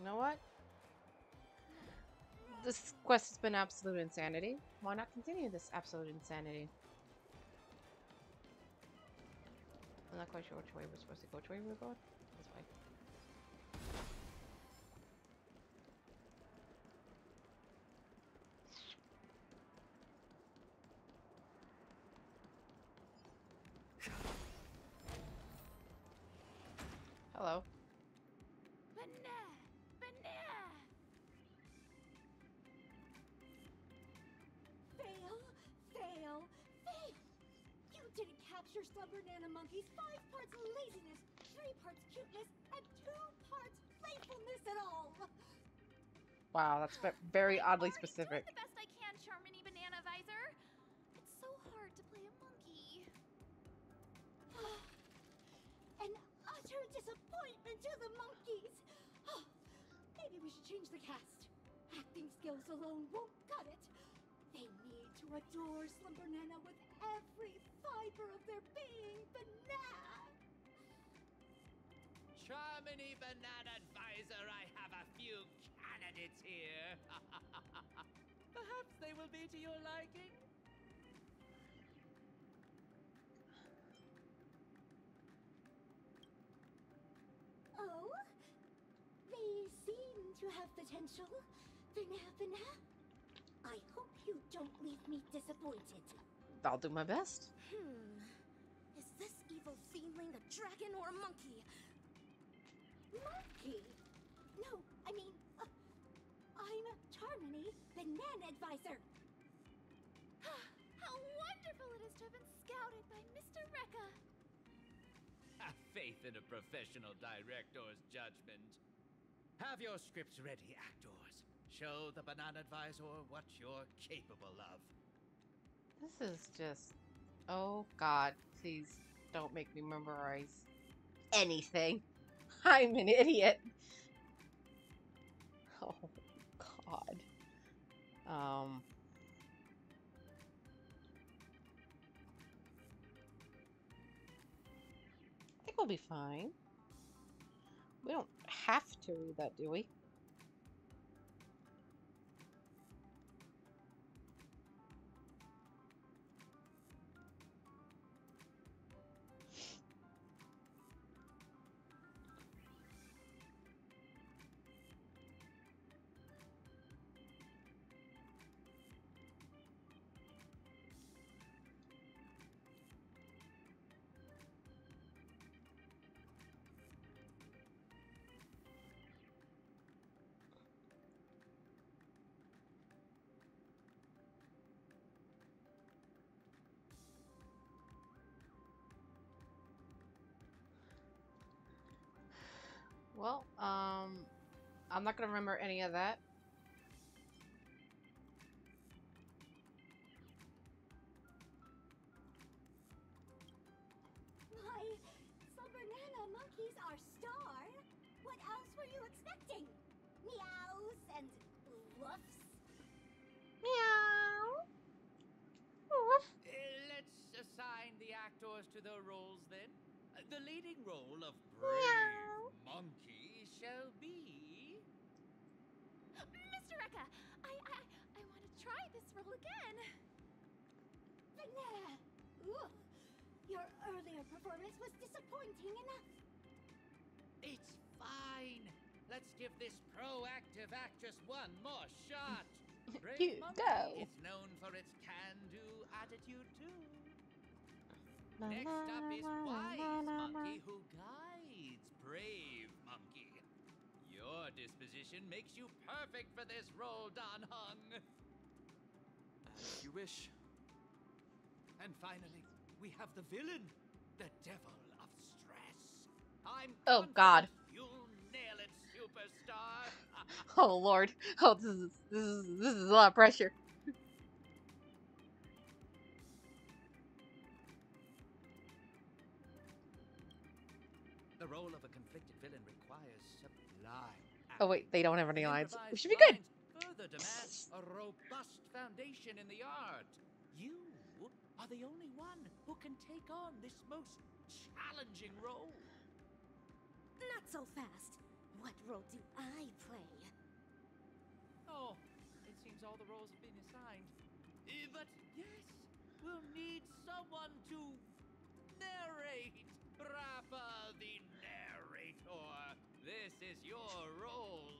You know what? This quest has been absolute insanity. Why not continue this absolute insanity? I'm not quite sure which way we're supposed to go. Which way we're going? Capture Slumber Nana Monkey's five parts laziness, three parts cuteness, and two parts playfulness at all! Wow, that's very I'm oddly specific. Doing the best I can, Charmony Banana Visor. It's so hard to play a monkey. An utter disappointment to the monkeys! Maybe we should change the cast. Acting skills alone won't cut it. They need to adore Slumber Nana with every fiber of their being, Banana! Charmony Banana Advisor, I have a few candidates here. Perhaps they will be to your liking. Oh? They seem to have potential. Banana, Banana. I hope you don't leave me disappointed. I'll do my best. Hmm. Is this evil fiendling a dragon or a monkey? Monkey? No, I mean, uh, I'm Charmony, Banana Advisor. How wonderful it is to have been scouted by Mr. Rekka. Have faith in a professional director's judgment. Have your scripts ready, actors. Show the Banana Advisor what you're capable of. This is just. Oh God, please don't make me memorize anything. I'm an idiot. Oh God. Um. I think we'll be fine. We don't have to read that, do we? Well, um, I'm not gonna remember any of that. Why, Slumber Nana monkeys are star. What else were you expecting? Meows and woofs? Meow. Woof. Uh, let's assign the actors to their roles then. Uh, the leading role of Brave Monkey shall be. Mr. Rekka, I, I, I want to try this role again. Banana! Ugh. Your earlier performance was disappointing enough. It's fine. Let's give this proactive actress one more shot. Brave You Monkey go. is known for its can-do attitude too. Next up is Wise. Monkey, who guides Brave Monkey. Your disposition makes you perfect for this role, Dan Heng. As you wish. And finally, we have the villain, the Devil of Stress. I'm Oh, God. You'll nail it, superstar. Oh Lord. Oh, this is this is this is a lot of pressure. the role of a Oh wait, they don't have any lines. We should be good. Further demand a robust foundation in the art. You are the only one who can take on this most challenging role. Not so fast. what role do I play? Oh, it seems all the roles have been assigned. Eh, but yes, we'll need someone to narrate. Rappa the narrator. This is your role.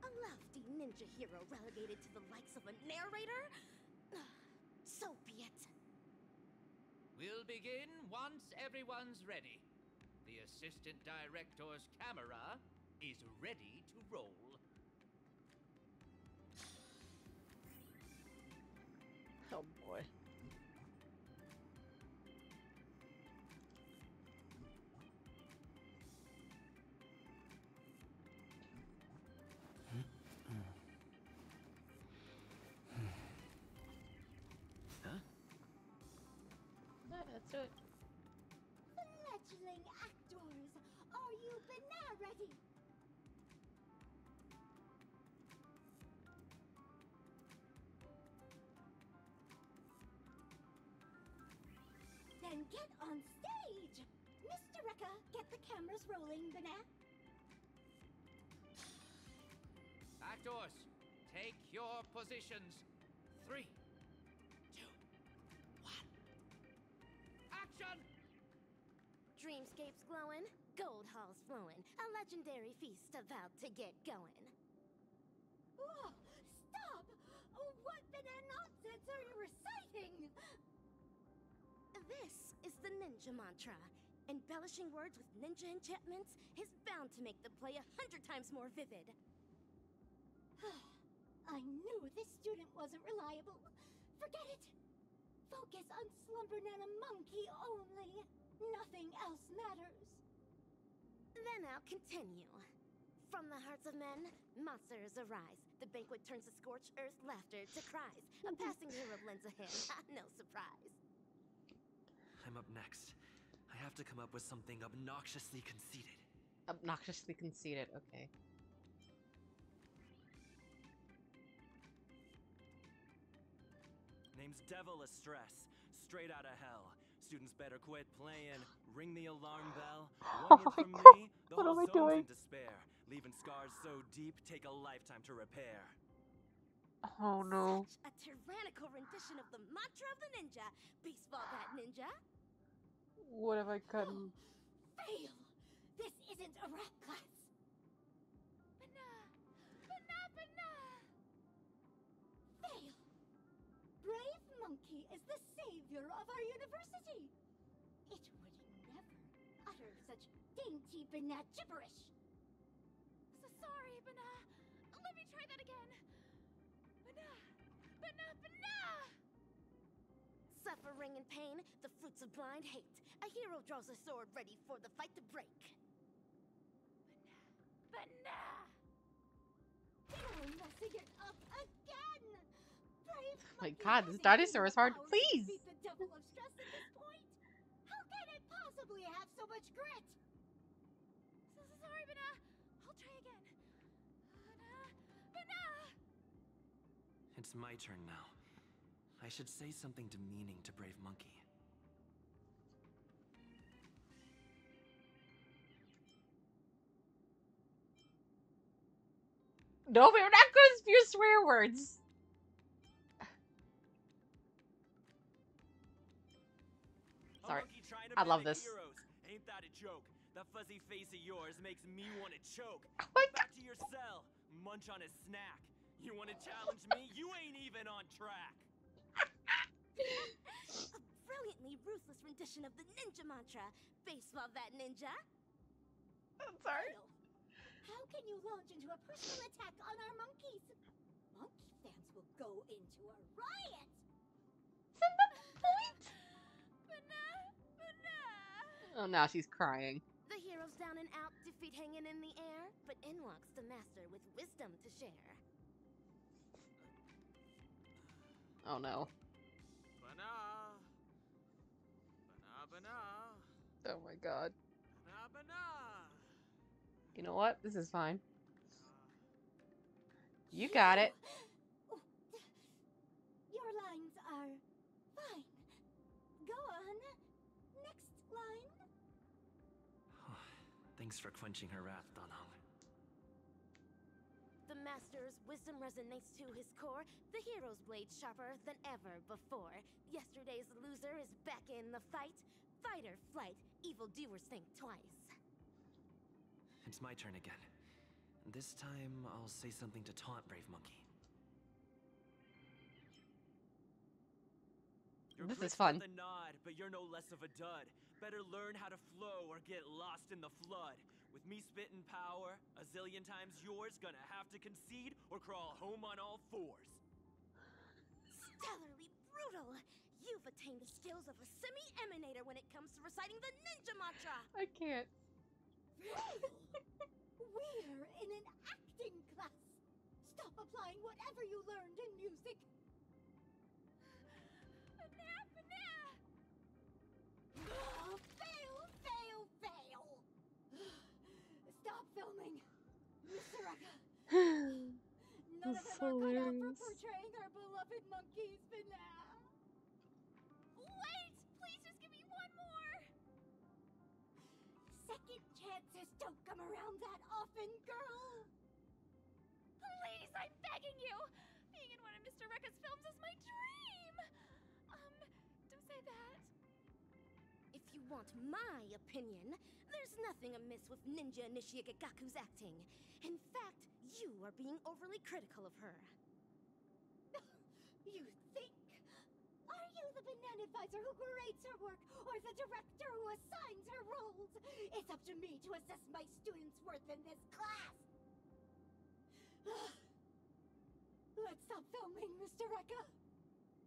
A lofty ninja hero relegated to the likes of a narrator? So be it. We'll begin once everyone's ready. The assistant director's camera is ready to roll. Alright, let's do it. Fledgling actors, are you banana ready? Then get on stage! Mr. Rekka, get the cameras rolling, banana. Actors, take your positions. Three, Dreamscapes glowing, gold halls flowing, a legendary feast about to get going. Whoa! Stop! Oh, what banana nonsense are you reciting? This is the ninja mantra. Embellishing words with ninja enchantments is bound to make the play a hundred times more vivid. I knew this student wasn't reliable. Forget it. Focus on Slumber Nana Monkey only. Nothing else matters. Then I'll continue. From the hearts of men, monsters arise. The banquet turns to scorched earth laughter to cries. A mm-hmm. passing hero lends a hand, ah, no surprise. I'm up next. I have to come up with something obnoxiously conceited. Obnoxiously conceited. Okay. Name's Devil a Stress, straight out of hell. Students better quit playing. Ring the alarm bell. Oh One my from me, the What am I doing? despair. Leaving scars so deep, take a lifetime to repair. Oh no. Such a tyrannical rendition of the mantra of the ninja. Baseball bat ninja. What have I gotten? Fail! This isn't a rap class. Is the savior of our university. It would never utter such dainty banat gibberish. So sorry, Bana. Let me try that again. Bana! Bana! Bana! Suffering and pain, the fruits of blind hate. A hero draws a sword ready for the fight to break. Bana! You're messing it up again! My God, this dinosaur is hard. Please! defeat the devil of stress at this point. How can it possibly have so much grit? So, so sorry, Bana. I'll try again. Bana! It's my turn now. I should say something demeaning to Brave Monkey. No, we're not going to use swear words. Sorry. monkey trying to I love this. Heroes. Ain't that a joke? That fuzzy face of yours makes me want to choke. Oh. Back to your cell. Munch on a snack. You want to challenge me? You ain't even on track. A brilliantly ruthless rendition of the ninja mantra. Baseball bat ninja. I'm sorry. Fail. How can you launch into a personal attack on our monkeys? Monkey fans will go into a riot. Bana! Bana! Oh, now she's crying. The heroes down and out, defeat hanging in the air, but in walks the master with wisdom to share. Oh no. Bana. Bana, bana. Oh my god. Bana, bana. You know what? This is fine. Uh, you got it. Oh, Your lines are fine. Go on. Next line. Things Thanks for quenching her wrath, Dan Heng. The Master's wisdom resonates to his core. The hero's blade sharper than ever before. Yesterday's loser is back in the fight. Fight or flight, evildoers think twice. It's my turn again. This time, I'll say something to taunt Brave Monkey. Your This is fun. The nod, but you're no less of a dud. Better learn how to flow or get lost in the flood. With me spitting power, a zillion times yours, gonna have to concede or crawl home on all fours. Stellarly brutal! You've attained the skills of a semi-emanator when it comes to reciting the ninja mantra! I can't. We're in an acting class. Stop applying whatever you learned in music. Banana, banana! Oh, fail, fail, fail. Stop filming, Mr. Rekka. None of That's them are cut out for hilarious. portraying our beloved monkeys, Banana. Wait! Please just give me one more! Second chances don't come around that often, girl. Please, I'm begging you! Being in one of Mr. Rekka's films is my dream! Um, don't say that. If you want my opinion, there's nothing amiss with Ninja Nishigaku's acting. In fact, you are being overly critical of her. You think? Are you the banana advisor who grades her work, or the director who assigns her roles? It's up to me to assess my students' worth in this class. Let's stop filming, Mr. Rekka.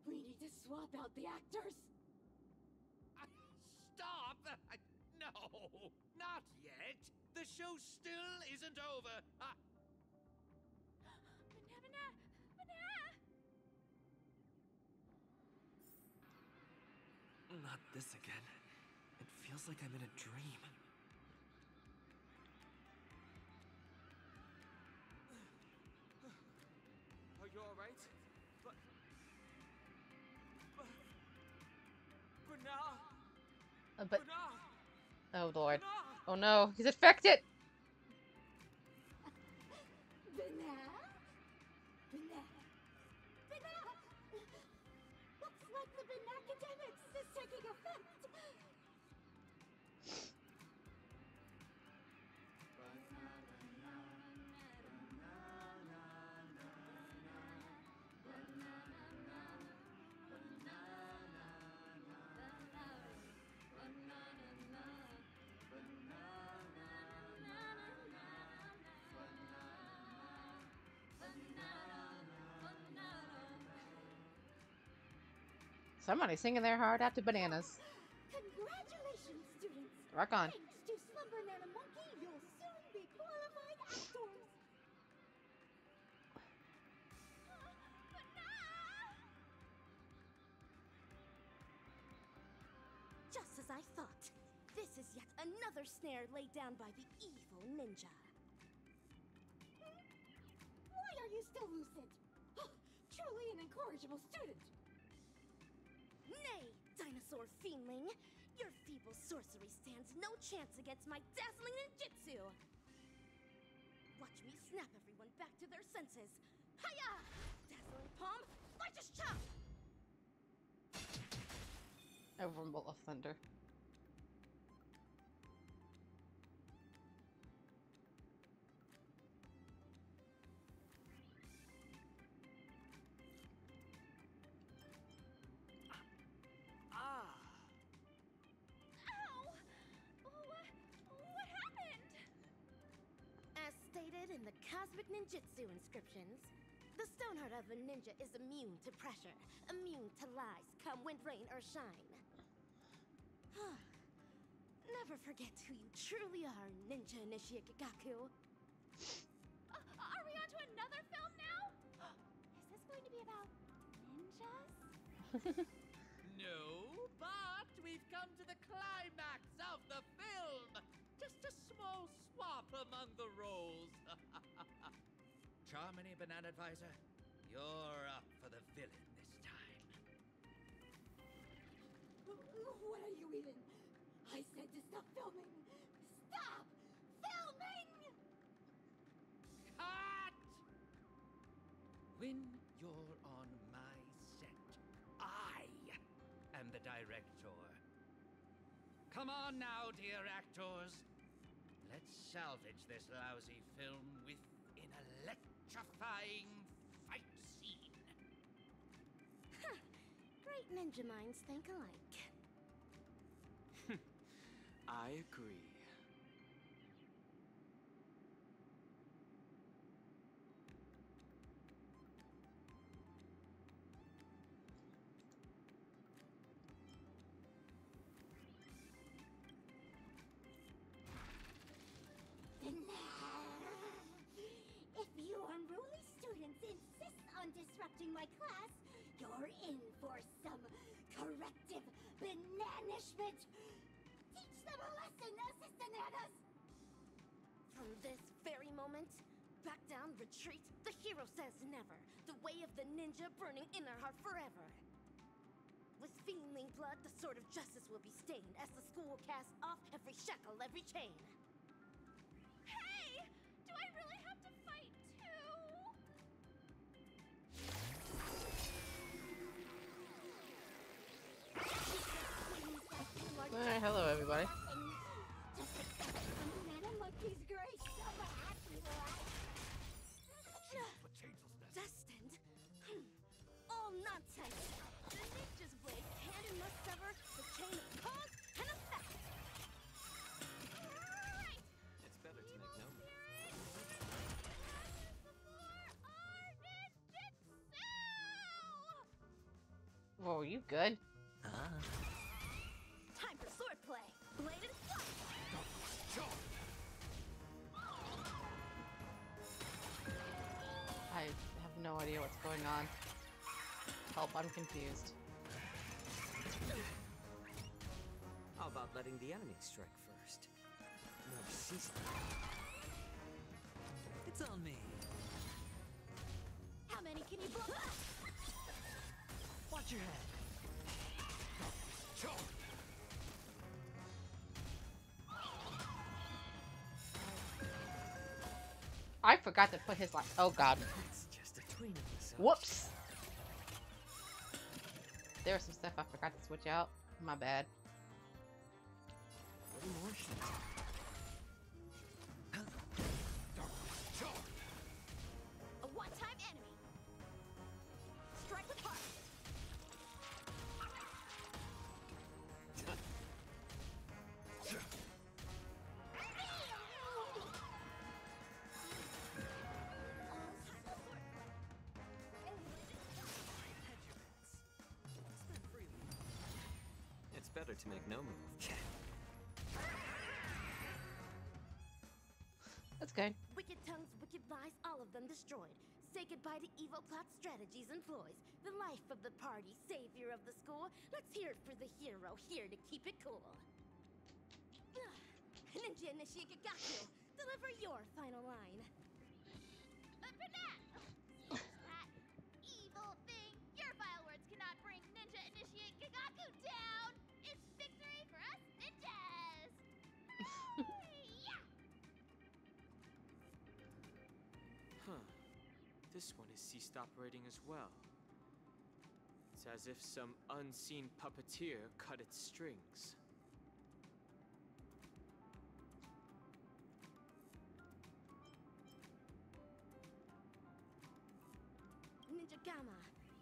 We need to swap out the actors. Stop! No, not yet. The show still isn't over. Ah, Not this again. It feels like I'm in a dream. Are you alright? But. But. But now. Uh, but But oh lord. now. Oh no, he's infected. Taking effect! Somebody's singing their heart out to bananas. Congratulations, students! Rock on. Thanks to Slumber Nana Monkey, you'll soon be qualified actors! Just as I thought. This is yet another snare laid down by the evil ninja. Why are you still lucid? Truly an incorrigible student! Nay, dinosaur fiendling! Your feeble sorcery stands no chance against my dazzling ninjutsu! Watch me snap everyone back to their senses! Hiya! Dazzling palm, righteous chop! A rumble of thunder. The Cosmic Ninjutsu inscriptions, the stone heart of a ninja is immune to pressure, immune to lies, come wind, rain, or shine. Never forget who you truly are, Ninja Nishigaku. Uh, are we on to another film now? Is this going to be about ninjas? no, but we've come to the climax of the film. Just a small swap among the roles. Charmony Banana Advisor, you're up for the villain this time. What are you even? I said to stop filming! Stop filming! Cut! When you're on my set, I am the director. Come on now, dear actors. Let's salvage this lousy film with an electrifying fight scene. Great ninja minds think alike. I agree. You're in for some corrective bananishment. Teach them a lesson, Assistananas! From this very moment, back down, retreat, the hero says never. The way of the ninja burning in her heart forever. With fiendling blood, the sword of justice will be stained as the school casts off every shackle, every chain. Alright, hello everybody. Destined? All nonsense! The ninja's blade can and must sever the chain of cause and effect! Right! It's better to make no. Whoa, you good? No idea what's going on. Help, I'm confused. How about letting the enemy strike first? No, she's It's on me. How many can you blow? Watch your head. I forgot to put his like. Oh god. Whoops. There was some stuff I forgot to switch out. My bad. Better to make no move. That's good. Wicked tongues, wicked lies, all of them destroyed. Say goodbye to evil plot strategies and ploys. The life of the party, savior of the school. Let's hear it for the hero, here to keep it cool. Ninja Initiate Gagaku, deliver your final line. Uh, Banat! that evil thing! Your vile words cannot bring Ninja Initiate Gagaku down! This one has ceased operating as well. It's as if some unseen puppeteer cut its strings. Ninja Gamma,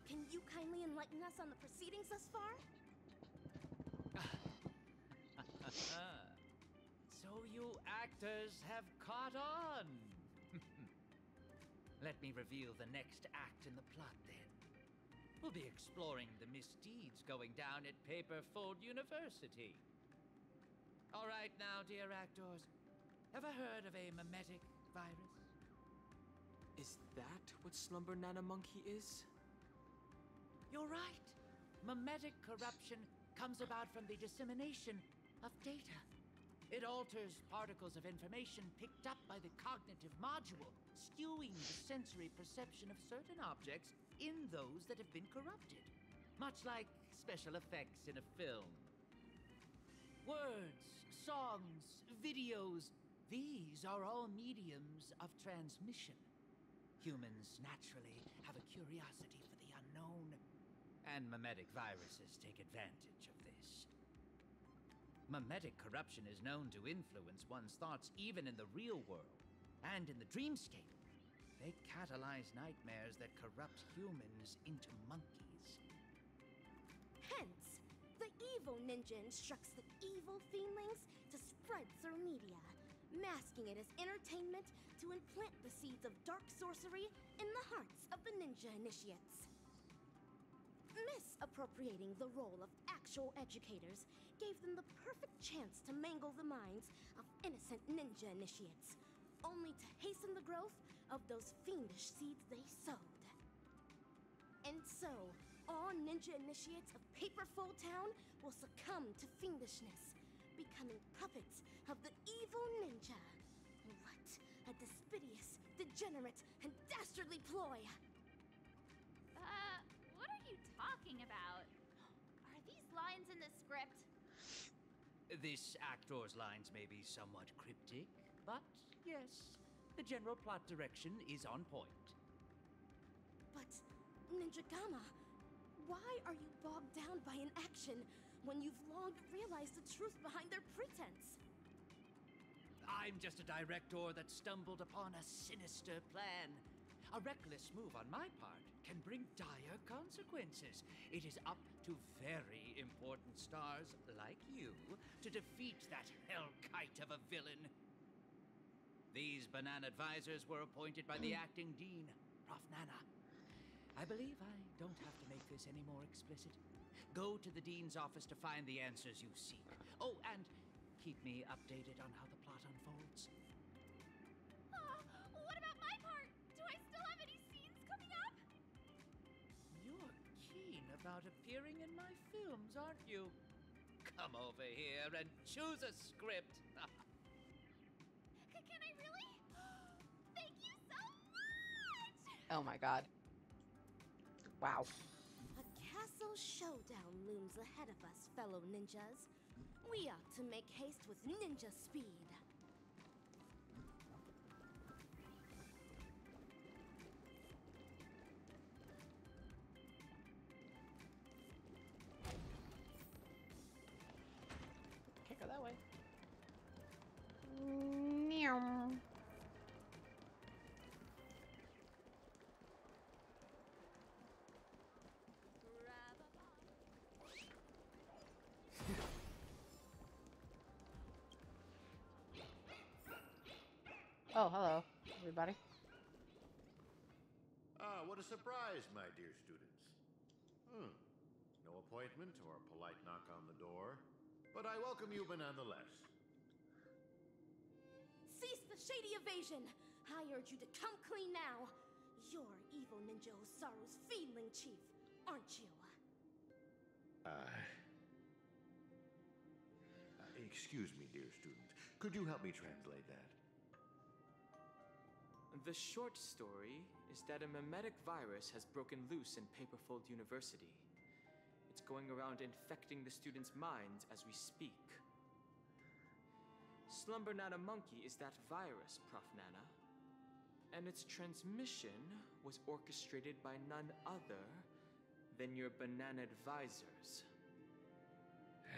can you kindly enlighten us on the proceedings thus far? so you actors have caught on. Let me reveal the next act in the plot then. We'll be exploring the misdeeds going down at Paperfold University. All right now, dear actors. Ever heard of a mimetic virus? Is that what Slumber Nana Monkey is? You're right. Mimetic corruption comes about from the dissemination of data. It alters particles of information picked up by the cognitive module, skewing the sensory perception of certain objects in those that have been corrupted. Much like special effects in a film. Words, songs, videos, these are all mediums of transmission. Humans naturally have a curiosity for the unknown, and mimetic viruses take advantage of. Mimetic corruption is known to influence one's thoughts even in the real world and in the dreamscape. They catalyze nightmares that corrupt humans into monkeys. Hence, the evil ninja instructs the evil fiendlings to spread through media, masking it as entertainment to implant the seeds of dark sorcery in the hearts of the ninja initiates. Misappropriating the role of actual educators gave them the perfect chance to mangle the minds of innocent ninja initiates, only to hasten the growth of those fiendish seeds they sowed. And so, all ninja initiates of Paperfold Town will succumb to fiendishness, becoming puppets of the evil ninja. What a despidious, degenerate, and dastardly ploy! Talking about? Are these lines in the script? This actor's lines may be somewhat cryptic, but yes, the general plot direction is on point. But, Ninja Gama, why are you bogged down by an action when you've long realized the truth behind their pretense? I'm just a director that stumbled upon a sinister plan. A reckless move on my part can bring dire consequences. It is up to very important stars like you to defeat that hell kite of a villain. These banana advisors were appointed by the hmm. acting dean, Prof. Nana. I believe I don't have to make this any more explicit. Go to the dean's office to find the answers you seek. Oh, and keep me updated on how the plot unfolds. About appearing in my films, aren't you? Come over here and choose a script. Can I really? Thank you so much! Oh my god. Wow. A castle showdown looms ahead of us, fellow ninjas. We ought to make haste with ninja speed. Oh, hello, everybody. Ah, what a surprise, my dear students. Hmm. No appointment or a polite knock on the door, but I welcome you nonetheless. Cease the shady evasion! I urge you to come clean now. You're evil ninja Osaru's fiendling chief, aren't you? Uh, uh, excuse me, dear student. Could you help me translate that? The short story is that a mimetic virus has broken loose in Paperfold University. It's going around infecting the students' minds as we speak. Slumber Nana Monkey is that virus, Prof. Nana. And its transmission was orchestrated by none other than your banana advisors.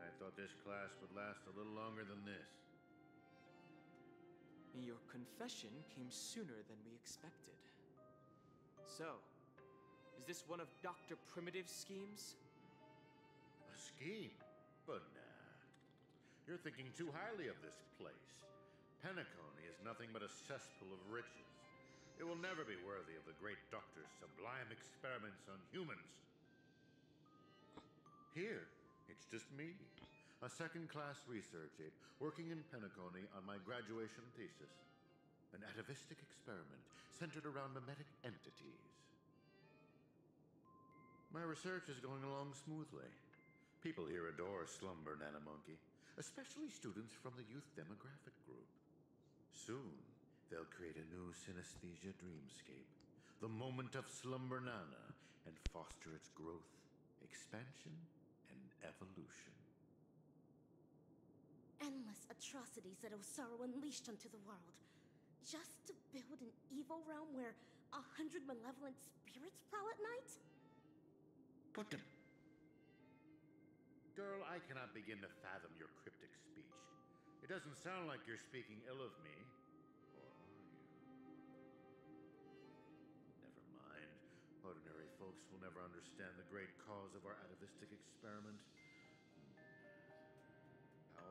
I thought this class would last a little longer than this. Your confession came sooner than we expected. So, is this one of Dr. Primitive's schemes? A scheme? But nah. You're thinking too highly of this place. Penacony is nothing but a cesspool of riches. It will never be worthy of the great doctor's sublime experiments on humans. Here, it's just me, a second class research aide working in Penacony on my graduation thesis. An atavistic experiment centered around mimetic entities. My research is going along smoothly. People here adore Slumber Nana Monkey, especially students from the youth demographic group. Soon, they'll create a new synesthesia dreamscape, the moment of Slumber Nana, and foster its growth, expansion, and evolution. Atrocities that Osaru unleashed onto the world. Just to build an evil realm where a hundred malevolent spirits prowl at night? But the Girl, I cannot begin to fathom your cryptic speech. It doesn't sound like you're speaking ill of me. Or are you? Never mind. Ordinary folks will never understand the great cause of our atavistic experiment.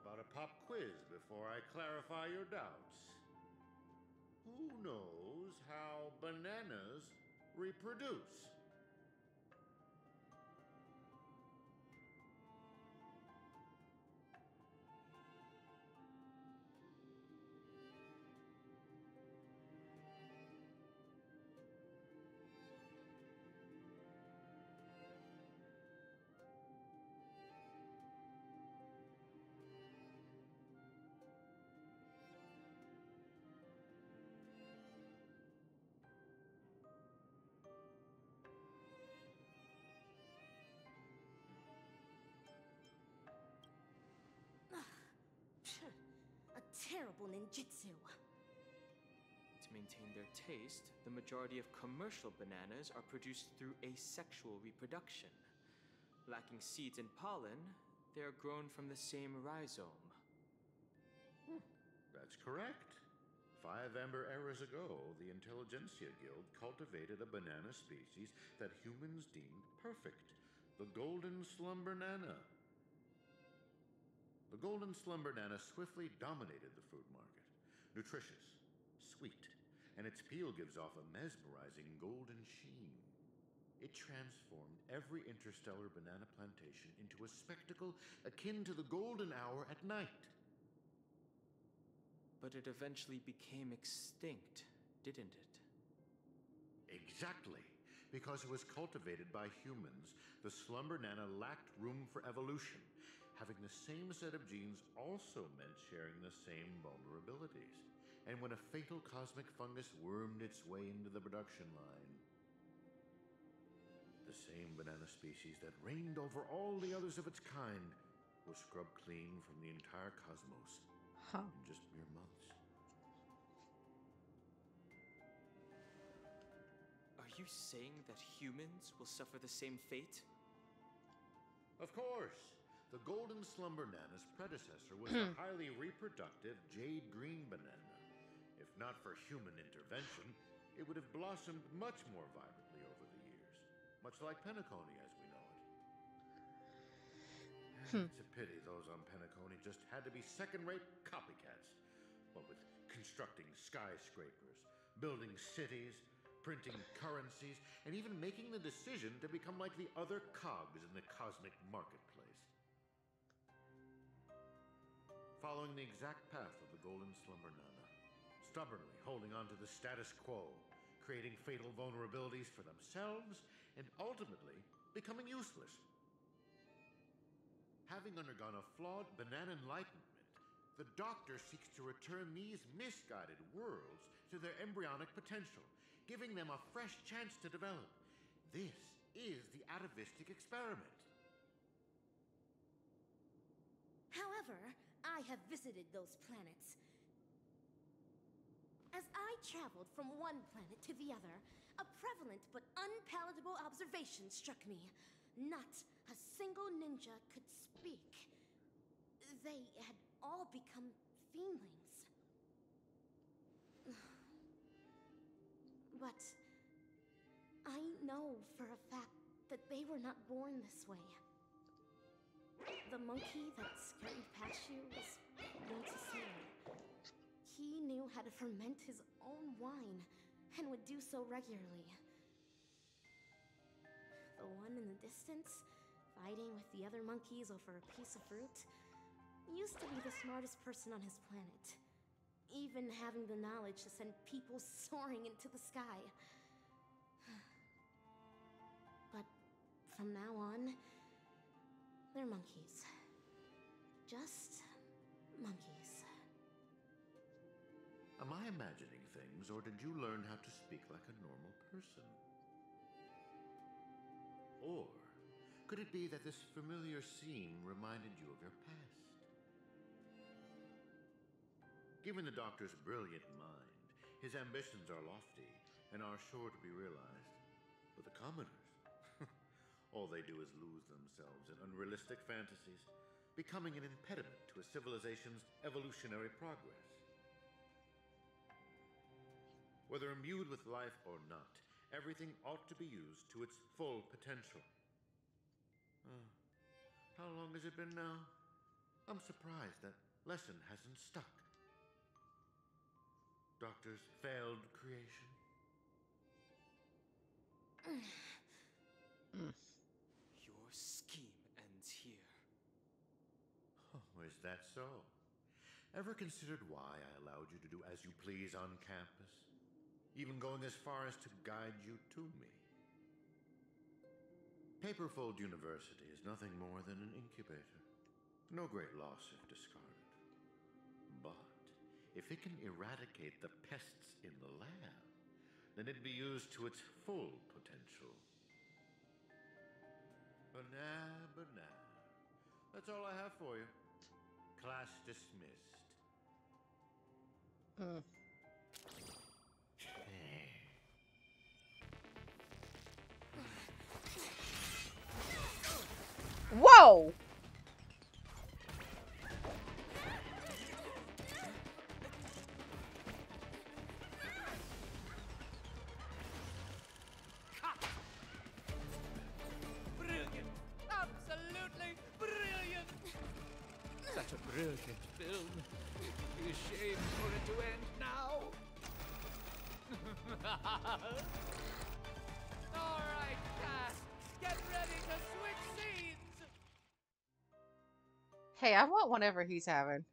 About a pop quiz before I clarify your doubts? Who knows how bananas reproduce? Terrible ninjutsu. To maintain their taste, the majority of commercial bananas are produced through asexual reproduction. Lacking seeds and pollen, they are grown from the same rhizome. Hmm. That's correct. Five amber eras ago, the Intelligentsia Guild cultivated a banana species that humans deemed perfect the Golden Slumber Nana. The Golden Slumber Nana swiftly dominated the food market. Nutritious, sweet, and its peel gives off a mesmerizing golden sheen. It transformed every interstellar banana plantation into a spectacle akin to the golden hour at night. But it eventually became extinct, didn't it? Exactly. Because it was cultivated by humans, the slumber nana lacked room for evolution. Having the same set of genes also meant sharing the same vulnerabilities. And when a fatal cosmic fungus wormed its way into the production line, the same banana species that reigned over all the others of its kind was scrubbed clean from the entire cosmos Huh. in just mere months. Are you saying that humans will suffer the same fate? Of course. The golden slumber nana's predecessor was the highly reproductive jade green banana. If not for human intervention, it would have blossomed much more vibrantly over the years, much like Penacony as we know it. Hmm. It's a pity those on Penacony just had to be second-rate copycats. What with constructing skyscrapers, building cities, printing currencies, and even making the decision to become like the other cogs in the cosmic marketplace. Following the exact path of the Golden Slumber Nana, stubbornly holding on to the status quo, creating fatal vulnerabilities for themselves, and ultimately becoming useless. Having undergone a flawed banana enlightenment, the Doctor seeks to return these misguided worlds to their embryonic potential, giving them a fresh chance to develop. This is the atavistic experiment. However, I have visited those planets. As I traveled from one planet to the other, a prevalent but unpalatable observation struck me. Not a single ninja could speak. They had all become fiendlings. But I know for a fact that they were not born this way. The monkey that scurried past you was once a sailor. He knew how to ferment his own wine and would do so regularly. The one in the distance, fighting with the other monkeys over a piece of fruit, used to be the smartest person on his planet, even having the knowledge to send people soaring into the sky. But from now on, they're monkeys. Just monkeys. Am I imagining things, or did you learn how to speak like a normal person? Or could it be that this familiar scene reminded you of your past? Given the Doctor's brilliant mind, his ambitions are lofty and are sure to be realized. But the Commoner's, All they do is lose themselves in unrealistic fantasies, becoming an impediment to a civilization's evolutionary progress. Whether imbued with life or not, everything ought to be used to its full potential. Uh, how long has it been now? I'm surprised that lesson hasn't stuck. Doctor's failed creation. Your scheme ends here. Oh, is that so? Ever considered why I allowed you to do as you please on campus? Even going as far as to guide you to me? Paperfold University is nothing more than an incubator. No great loss if discarded. But if it can eradicate the pests in the lab, then it'd be used to its full potential. Banana, banana. That's all I have for you. Class dismissed. Mm. Whoa! Such a brilliant film. Be ashamed for it to end now. All right, cast. Get ready to switch scenes. Hey, I want whatever he's having.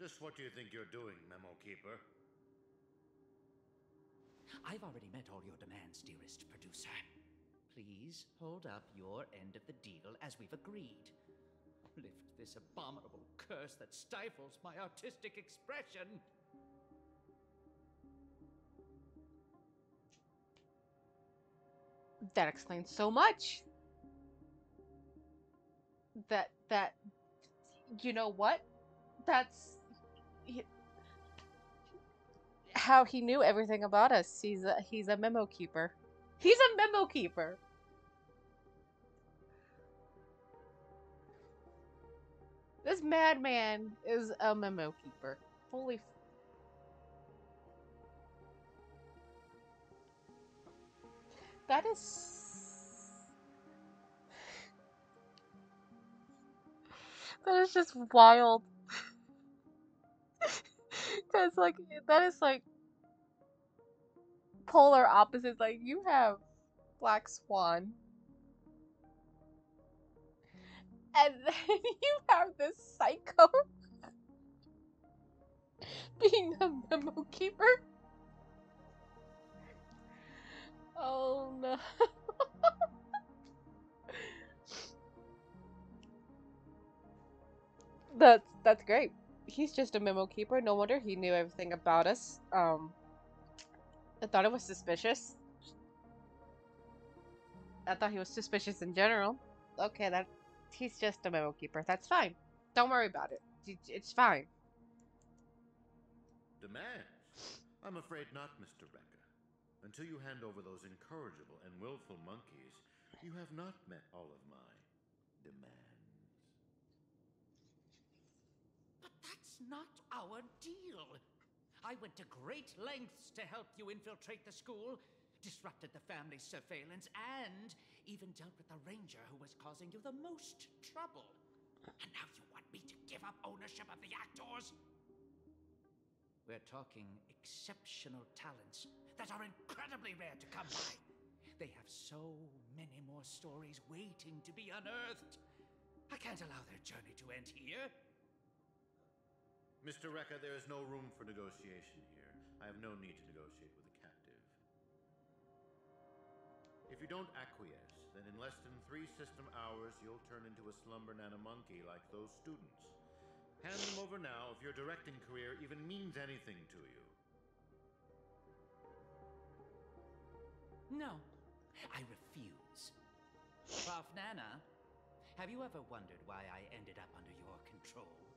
Just what do you think you're doing, Memo Keeper? I've already met all your demands, dearest producer. Please hold up your end of the deal as we've agreed. Lift this abominable curse that stifles my artistic expression. That explains so much. That that you know what? That's he- how he knew everything about us. He's a he's a memokeeper. He's a memokeeper. This madman is a memo keeper. Holy. That is. That is just wild. That's like that is like polar opposites. Like you have Black Swan, and then you have this psycho being a memokeeper. Oh no. that's that's great. He's just a memokeeper. No wonder he knew everything about us. Um I thought it was suspicious. I thought he was suspicious in general. Okay, that he's just a memokeeper. That's fine. Don't worry about it. It- It's fine. Demands? I'm afraid not, Mr. Rekka. Until you hand over those incorrigible and willful monkeys, you have not met all of my demands. But that's not our deal. I went to great lengths to help you infiltrate the school, disrupted the family's surveillance, and even dealt with the ranger who was causing you the most trouble. And now you want me to give up ownership of the actors? We're talking exceptional talents that are incredibly rare to come by. They have so many more stories waiting to be unearthed. I can't allow their journey to end here. Mr. Rekka, there is no room for negotiation here. I have no need to negotiate with a captive. If you don't acquiesce, then in less than three system hours, you'll turn into a slumber nana monkey like those students. Hand them over now if your directing career even means anything to you. No, I refuse. Prof. Nana, have you ever wondered why I ended up under your control?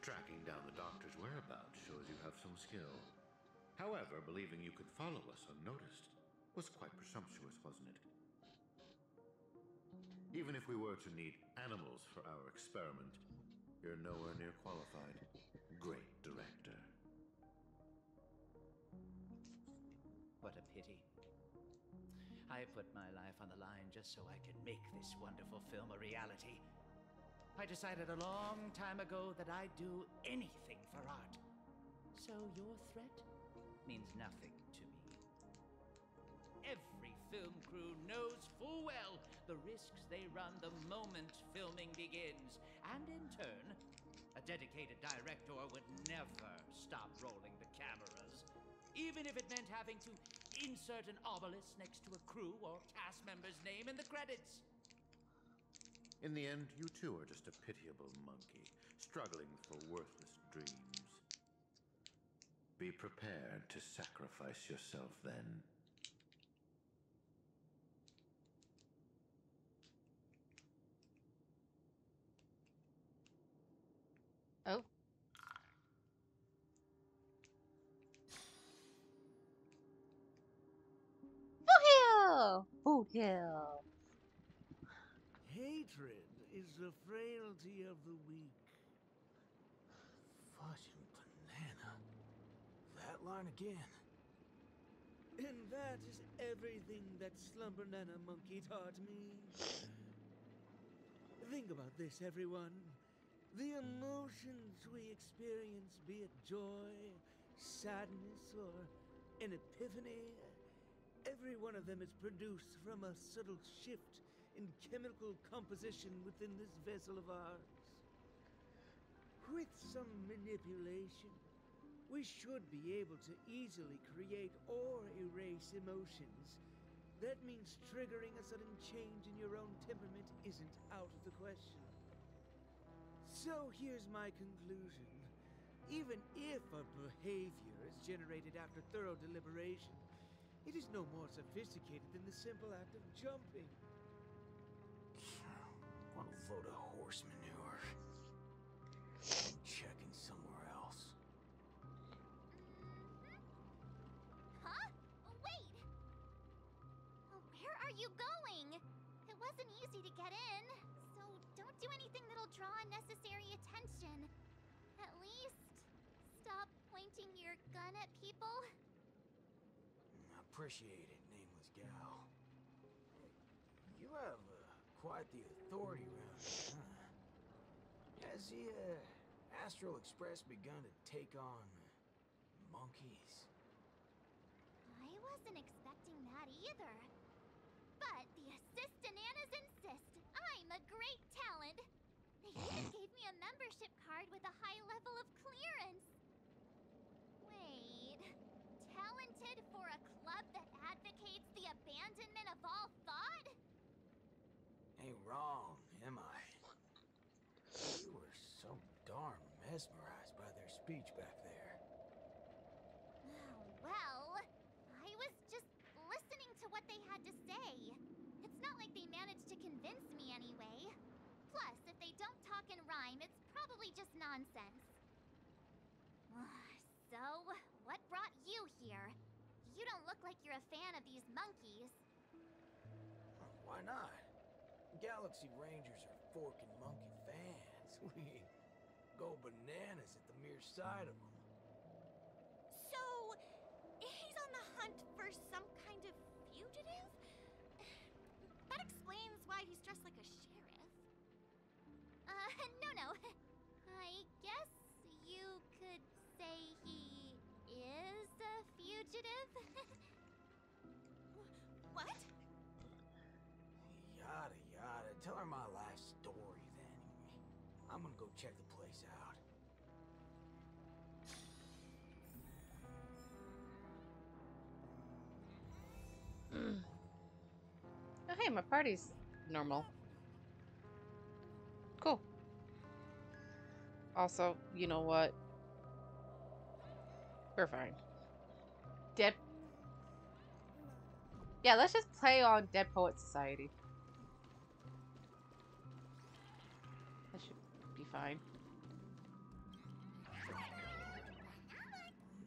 Tracking down the doctor's whereabouts shows you have some skill. However, believing you could follow us unnoticed was quite presumptuous, wasn't it? Even if we were to need animals for our experiment, you're nowhere near qualified. Great director. What a pity. I put my life on the line just so I could make this wonderful film a reality. I decided a long time ago that I'd do anything for art. So your threat means nothing to me. Every film crew knows full well the risks they run the moment filming begins. And in turn, a dedicated director would never stop rolling the cameras. Even if it meant having to insert an obelisk next to a crew or cast member's name in the credits. In the end, you too are just a pitiable monkey, struggling for worthless dreams. Be prepared to sacrifice yourself then. Oh. Boothill! Boothill. Hatred is the frailty of the weak. Fudging banana. That line again. And that is everything that Slumber Nana Monkey taught me. Think about this, everyone. The emotions we experience, be it joy, sadness, or an epiphany, every one of them is produced from a subtle shift chemical composition within this vessel of ours. With some manipulation, we should be able to easily create or erase emotions. That means triggering a sudden change in your own temperament isn't out of the question. So here's my conclusion. Even if a behavior is generated after thorough deliberation, it is no more sophisticated than the simple act of jumping. What a load of horse manure. Checking somewhere else. Huh? Oh, wait! Oh, Where are you going? It wasn't easy to get in, so don't do anything that'll draw unnecessary attention. At least, stop pointing your gun at people. I Appreciate it, nameless gal. You have quite the authority around here, huh? Has the uh, Astral Express begun to take on monkeys? I wasn't expecting that either. But the Assistananas insist I'm a great talent. They even gave me a membership card with a high level of clearance. Wait, talented for a club that advocates the abandonment of all thought? Wrong, am I? You were so darn mesmerized by their speech back there. Well, I was just listening to what they had to say. It's not like they managed to convince me anyway. Plus, if they don't talk and rhyme, it's probably just nonsense. so, what brought you here? You don't look like you're a fan of these monkeys. Why not? Galaxy Rangers are forking monkey fans. We go bananas at the mere sight of them. So, he's on the hunt for some kind of fugitive? That explains why he's dressed like a sheriff. Uh, no, no. I guess you could say he is a fugitive. Tell her my life story then. I'm gonna go check the place out. Oh, hey, my party's normal. Cool. Also, you know what? We're fine. Dead. Yeah, let's just play on Dead Poet Society. Fine.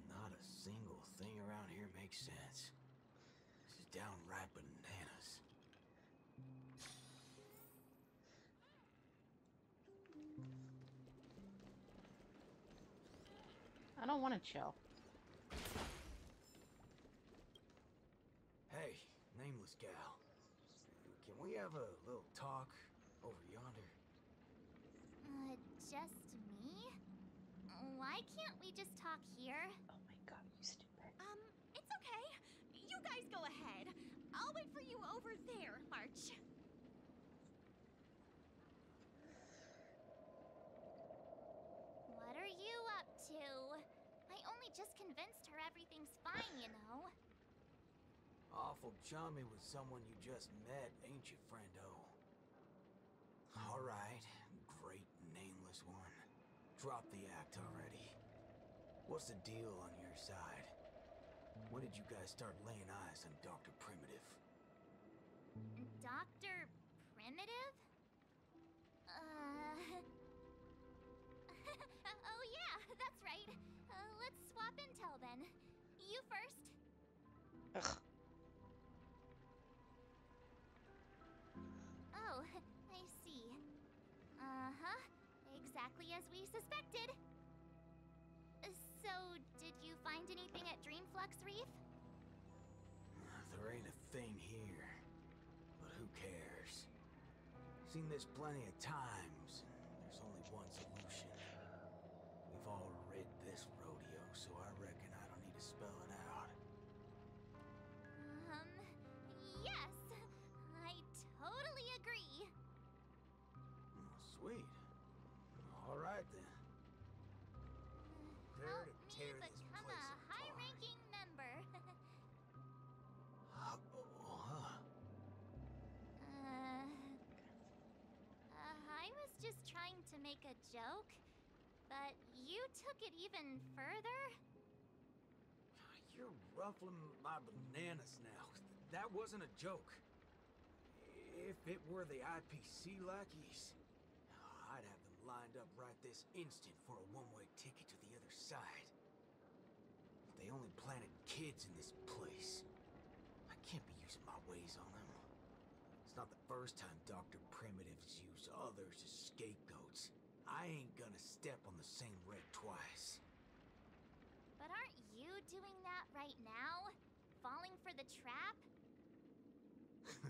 Not a single thing around here makes sense. This is downright bananas. I don't want to chill. Hey, nameless gal. Can we have a little talk over yonder? Uh, just me? Why can't we just talk here? Oh my god, you stupid. Um, it's okay. You guys go ahead. I'll wait for you over there, March. What are you up to? I only just convinced her everything's fine, you know. Awful chummy with someone you just met, ain't you, friendo? Alright, great nameless one. Drop the act already. What's the deal on your side? When did you guys start laying eyes on Dr. Primitive? Dr. Primitive? Uh. oh, yeah, that's right. Uh, let's swap intel then. You first. Ugh. As we suspected. Uh, So, did you find anything at Dreamflux Reef? There ain't a thing here. But who cares? Seen this plenty of times. Make a joke, but you took it even further. You're ruffling my bananas now. That wasn't a joke. If it were the IPC lackeys, I'd have them lined up right this instant for a one-way ticket to the other side. They only planted kids in this place. I can't be using my ways on them. It's not the first time Dr. Primitives use others as scapegoats. I ain't gonna step on the same red twice. But aren't you doing that right now? Falling for the trap?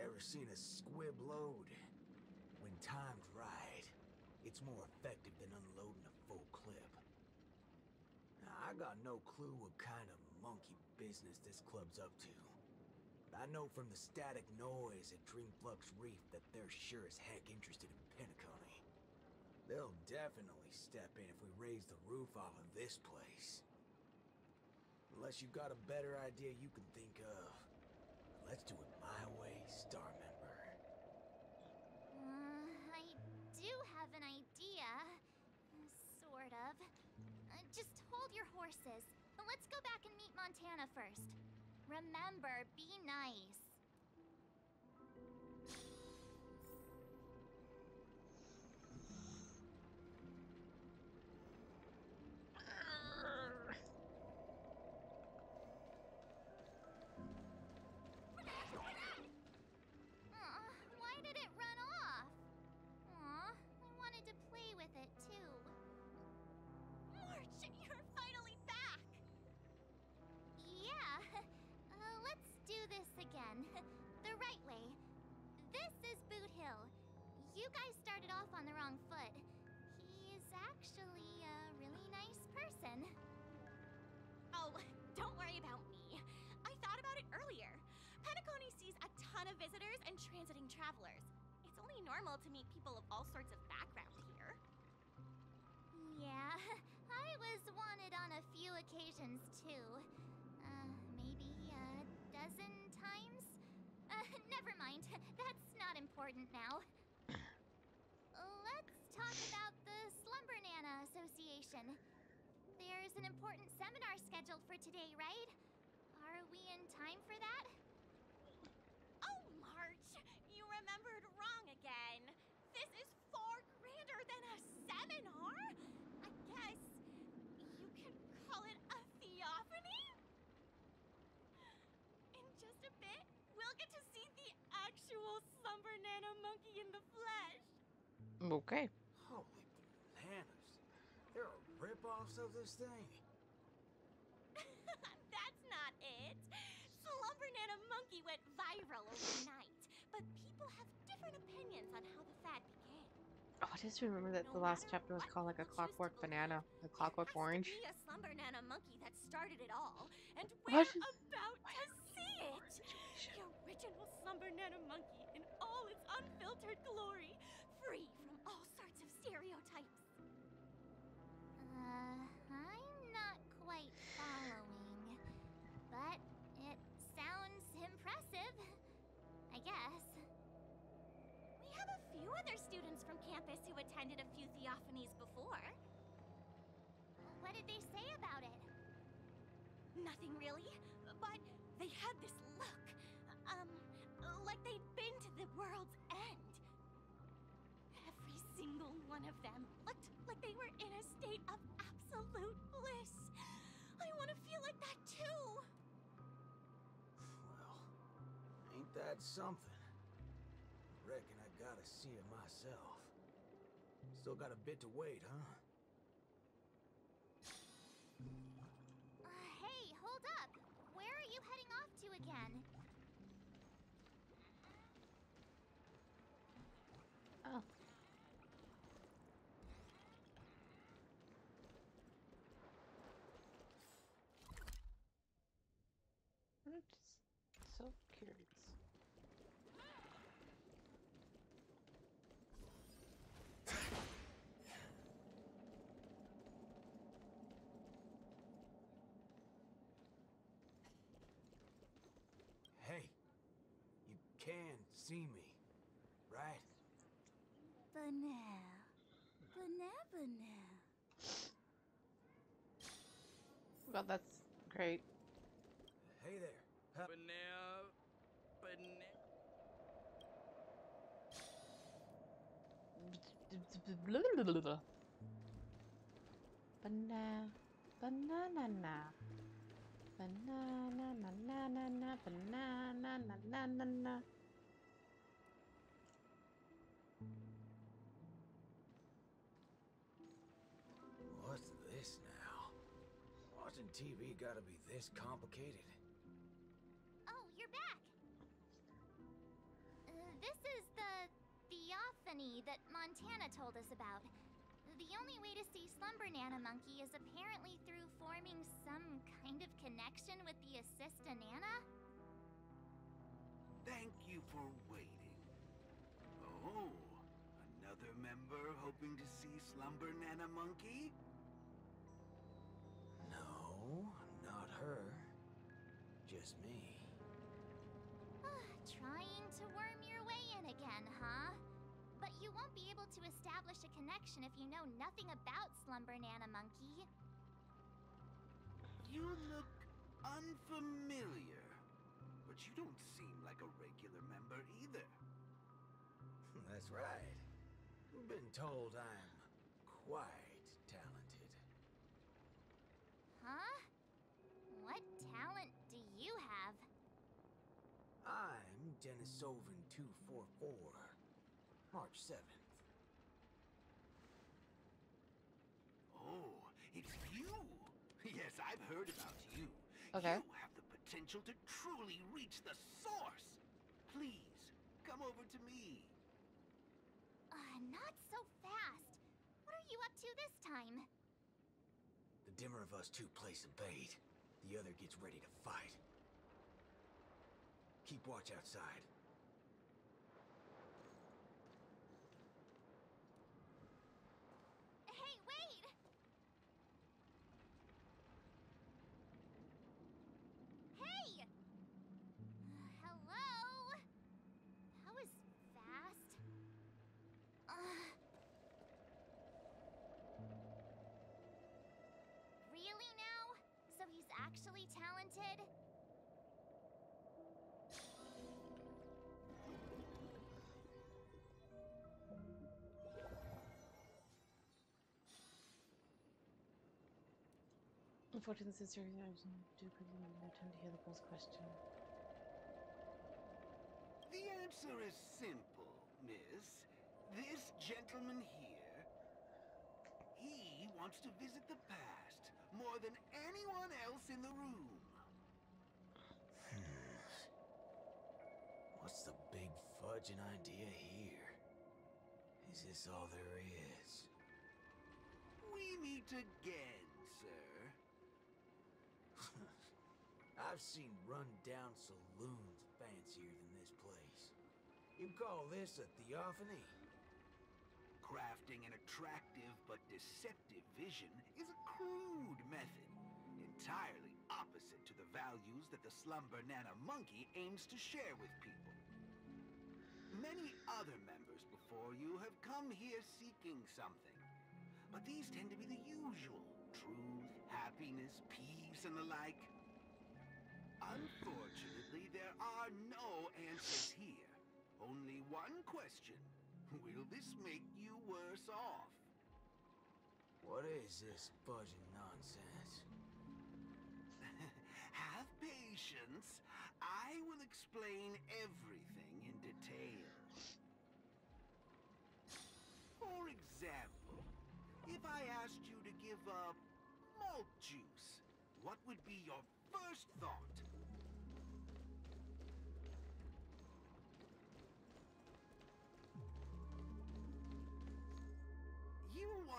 Ever seen a squib load? When timed right, it's more effective than unloading a full clip. Now, I got no clue what kind of monkey business this club's up to. I know from the static noise at Dreamflux Reef that they're sure as heck interested in Penacony. They'll definitely step in if we raise the roof off of this place. Unless you've got a better idea you can think of. Let's do it my way, Star Member. Uh, I do have an idea. Sort of. Uh, just hold your horses. Let's go back and meet Montana first. Remember, be nice. You guys started off on the wrong foot. He's actually a really nice person. Oh, don't worry about me. I thought about it earlier. Penacony sees a ton of visitors and transiting travelers. It's only normal to meet people of all sorts of background here. Yeah, I was wanted on a few occasions too. Uh, maybe a dozen times? Uh, never mind. That's not important now about the Slumber Nana Association. There's an important seminar scheduled for today, right? Are we in time for that? Oh, March! You remembered wrong again. This is far grander than a seminar! I guess you could call it a theophany? In just a bit, we'll get to see the actual Slumber Nana Monkey in the flesh. Okay rip-offs of this thing. That's not it. Slumber Nana Monkey went viral overnight, but people have different opinions on how the fad began. Oh, I just remember that the last chapter was called like a clockwork banana, a clockwork orange. Be a Slumber Nana Monkey that started it all, and What? we're about to see it. The original Slumber Nana Monkey in all its unfiltered glory, free from all sorts of stereotypes. Uh, I'm not quite following. But it sounds impressive. I guess. We have a few other students from campus who attended a few theophanies before. What did they say about it? Nothing really, but they had this look. Um, like they'd been to the world's end. Every single one of them looked like they were in a state of absolute bliss. I want to feel like that too. Well, ain't that something? Reckon I gotta see it myself. Still got a bit to wait, huh? Just so curious. Hey, you can see me, right? Banana. Banana, banana. Well, that's great. Hey there. Huh? Banana. Banana. Banana, banana, banana, banana, banana, banana. What's this now? Watching TV gotta be this complicated. This is the theophany that Montana told us about. The only way to see Slumber Nana Monkey is apparently through forming some kind of connection with the Assista Nana. Thank you for waiting. Oh, another member hoping to see Slumber Nana Monkey? No, not her. Just me. Establish a connection if you know nothing about Slumber Nana Monkey. You look unfamiliar, but you don't seem like a regular member either. That's right. Been told I'm quite talented. Huh? What talent do you have? I'm Denisovan 244. March 7th. Oh, it's you! Yes, I've heard about you. Okay. You have the potential to truly reach the source. Please, come over to me. Uh, not so fast. What are you up to this time? The dimmer of us two place a bait. The other gets ready to fight. Keep watch outside. Actually talented? Unfortunately, since you're I do presume no time to hear the girl's question. The answer is simple. miss. this gentleman here, he wants to visit the past more than anyone else in the room. What's the big fudging idea here? Is this all there is? We meet again, sir. I've seen run-down saloons fancier than this place. You call this a theophany? Crafting an attractive but deceptive vision is a crude method, entirely opposite to the values that the Slumber Nana Monkey aims to share with people. Many other members before you have come here seeking something, but these tend to be the usual truth, happiness, peace, and the like. Unfortunately, there are no answers here. Only one question. Will this make you worse off? What is this fudging nonsense? Have patience. I will explain everything in detail. For example, if I asked you to give up malt juice, what would be your first thought?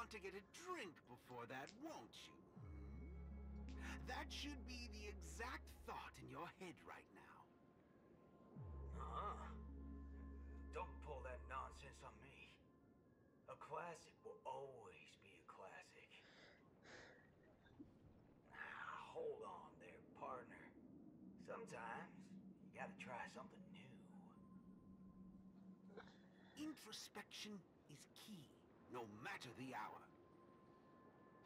Want to get a drink before that, won't you? That should be the exact thought in your head right now. Uh-uh. Don't pull that nonsense on me. A classic will always be a classic. Ah, hold on there, partner. Sometimes you gotta try something new. Introspection no matter the hour.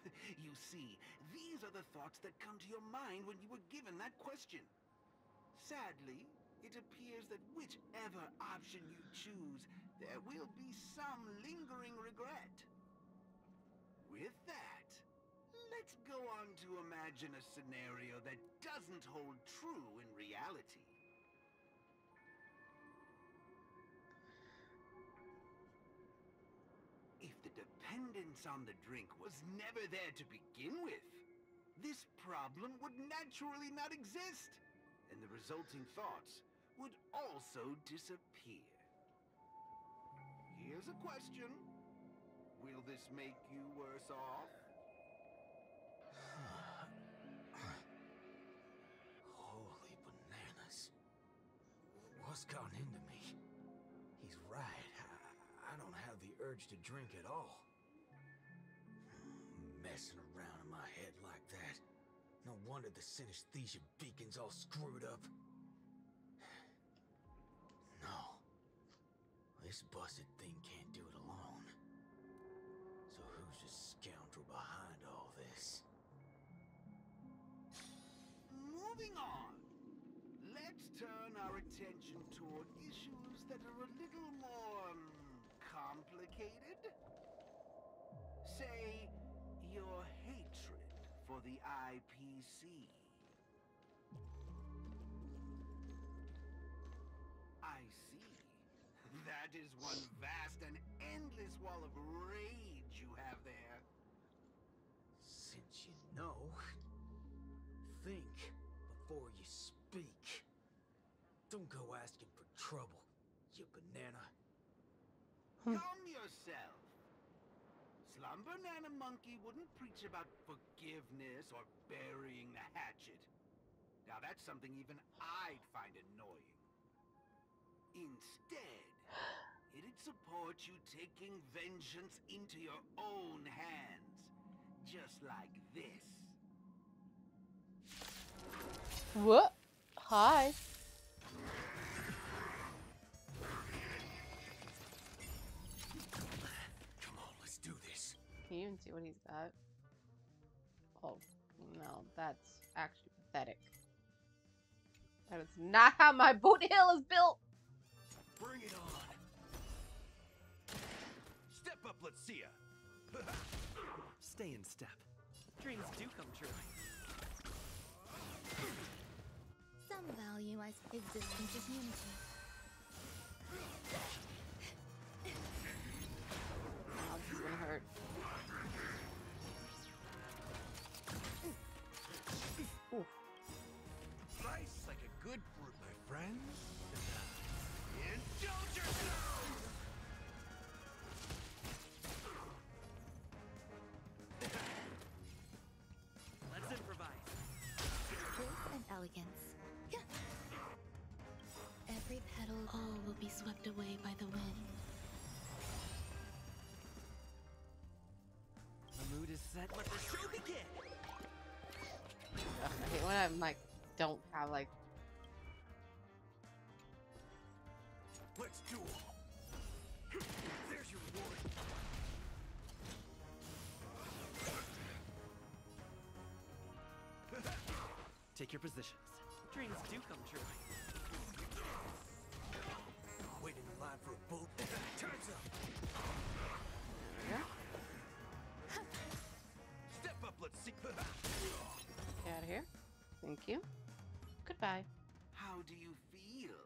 You see, these are the thoughts that come to your mind when you were given that question. Sadly, it appears that whichever option you choose, there will be some lingering regret. With that, let's go on to imagine a scenario that doesn't hold true in reality. Dependence on the drink was never there to begin with, this problem would naturally not exist, and the resulting thoughts would also disappear. Here's a question. Will this make you worse off? Holy bananas. What's gone into me? He's right. I, I don't have the urge to drink at all. Messing around in my head like that. No wonder the synesthesia beacon's all screwed up. No. This busted thing can't do it alone. So who's the scoundrel behind all this? Moving on. Let's turn our attention toward issues that are a little more complicated. Say, your hatred for the IPC. I see. That is one vast and endless wall of rage you have there. Since you know, think before you speak. Don't go asking for trouble, you banana. Hmm. Calm yourself. Monkey wouldn't preach about forgiveness or burying the hatchet. Now that's something even I'd find annoying. Instead, it'd support you taking vengeance into your own hands. Just like this. What? Hi. Can you even see what he's got. Oh, no, that's actually pathetic. That is not how my Boothill is built! Bring it on! Step up, let's see ya! Stay in step. Dreams do come true. Some value as existence is community. Oh, this is gonna hurt. The mood is set. Let the show begin. I hate when I'm like, don't have like. Let's do it. There's your reward. Take your positions. Dreams do come true. Waiting in line for a boat. Time's up. Yeah. Thank you. Goodbye. How do you feel?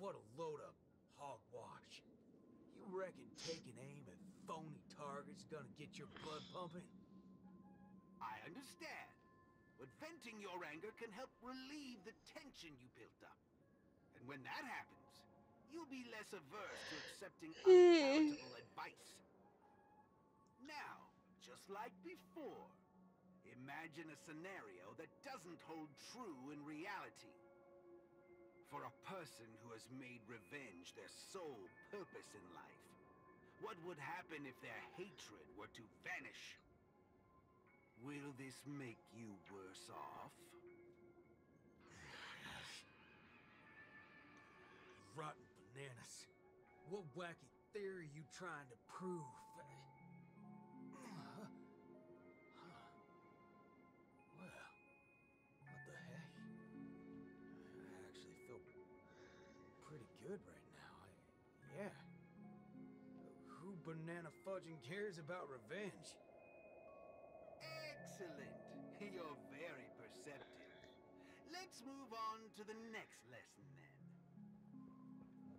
What a load of hogwash. You reckon taking aim at phony targets gonna get your blood pumping? I understand. But venting your anger can help relieve the tension you built up. And when that happens, you'll be less averse to accepting unpalatable advice. Now, just like before, imagine a scenario that doesn't hold true in reality. For a person who has made revenge their sole purpose in life, what would happen if their hatred were to vanish? Will this make you worse off? Rotten bananas. What wacky theory are you trying to prove? Good right now. I, yeah. Who banana fudging cares about revenge? Excellent. You're very perceptive. Let's move on to the next lesson then.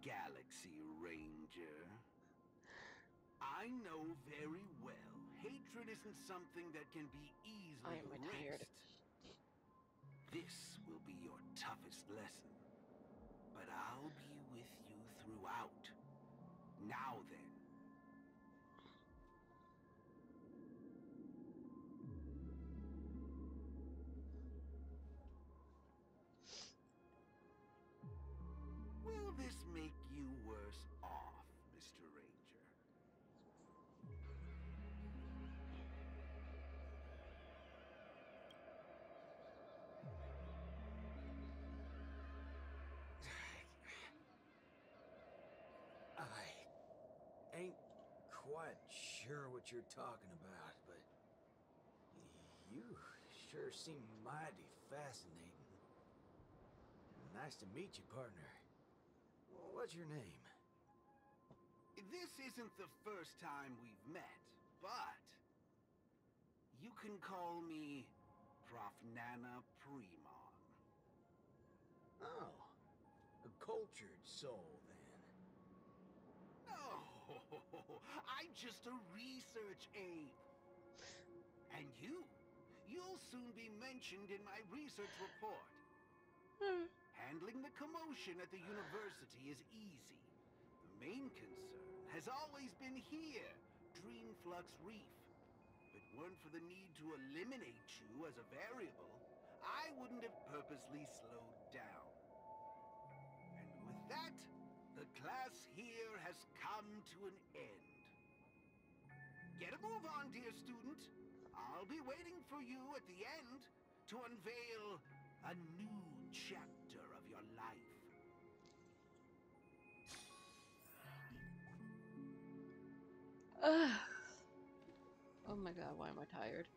Galaxy Ranger. I know very well hatred isn't something that can be easily I am tired. erased. This will be your toughest lesson. But I'll be throughout. Now then. Sure what you're talking about, but you sure seem mighty fascinating. Nice to meet you, partner. What's your name? This isn't the first time we've met, but you can call me Prof. Nana Premon. Oh, a cultured soul, then. No, I'm just a research aide. And you, you'll soon be mentioned in my research report. Hmm. Handling the commotion at the university is easy. The main concern has always been here, Dreamflux Reef. If it weren't for the need to eliminate you as a variable, I wouldn't have purposely slowed down. And with that, the class here has come to an end. Get a move on, dear student. I'll be waiting for you at the end to unveil a new chapter of your life. Oh my god, why am I tired?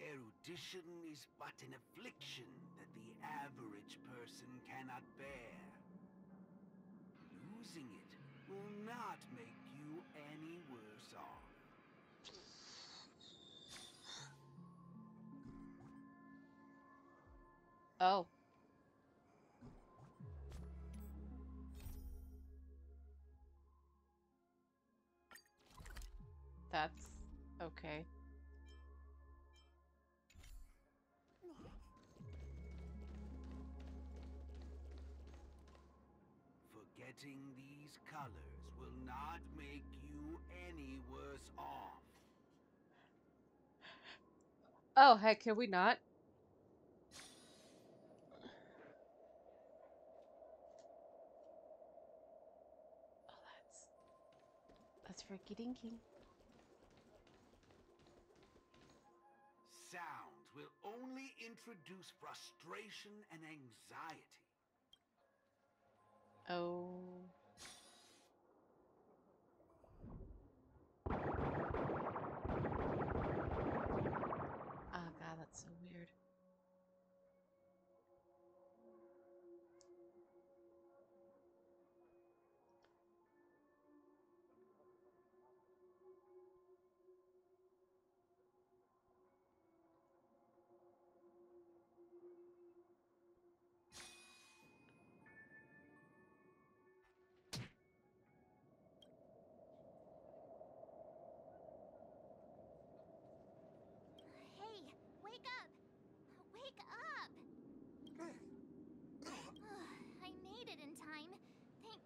Erudition is but an affliction that the average person cannot bear. Losing it will not make you any worse off. Oh. That's okay. Forgetting the colors will not make you any worse off. Oh, heck, can we not? Oh, that's... That's freaky dinky. Sounds will only introduce frustration and anxiety. Oh. Oh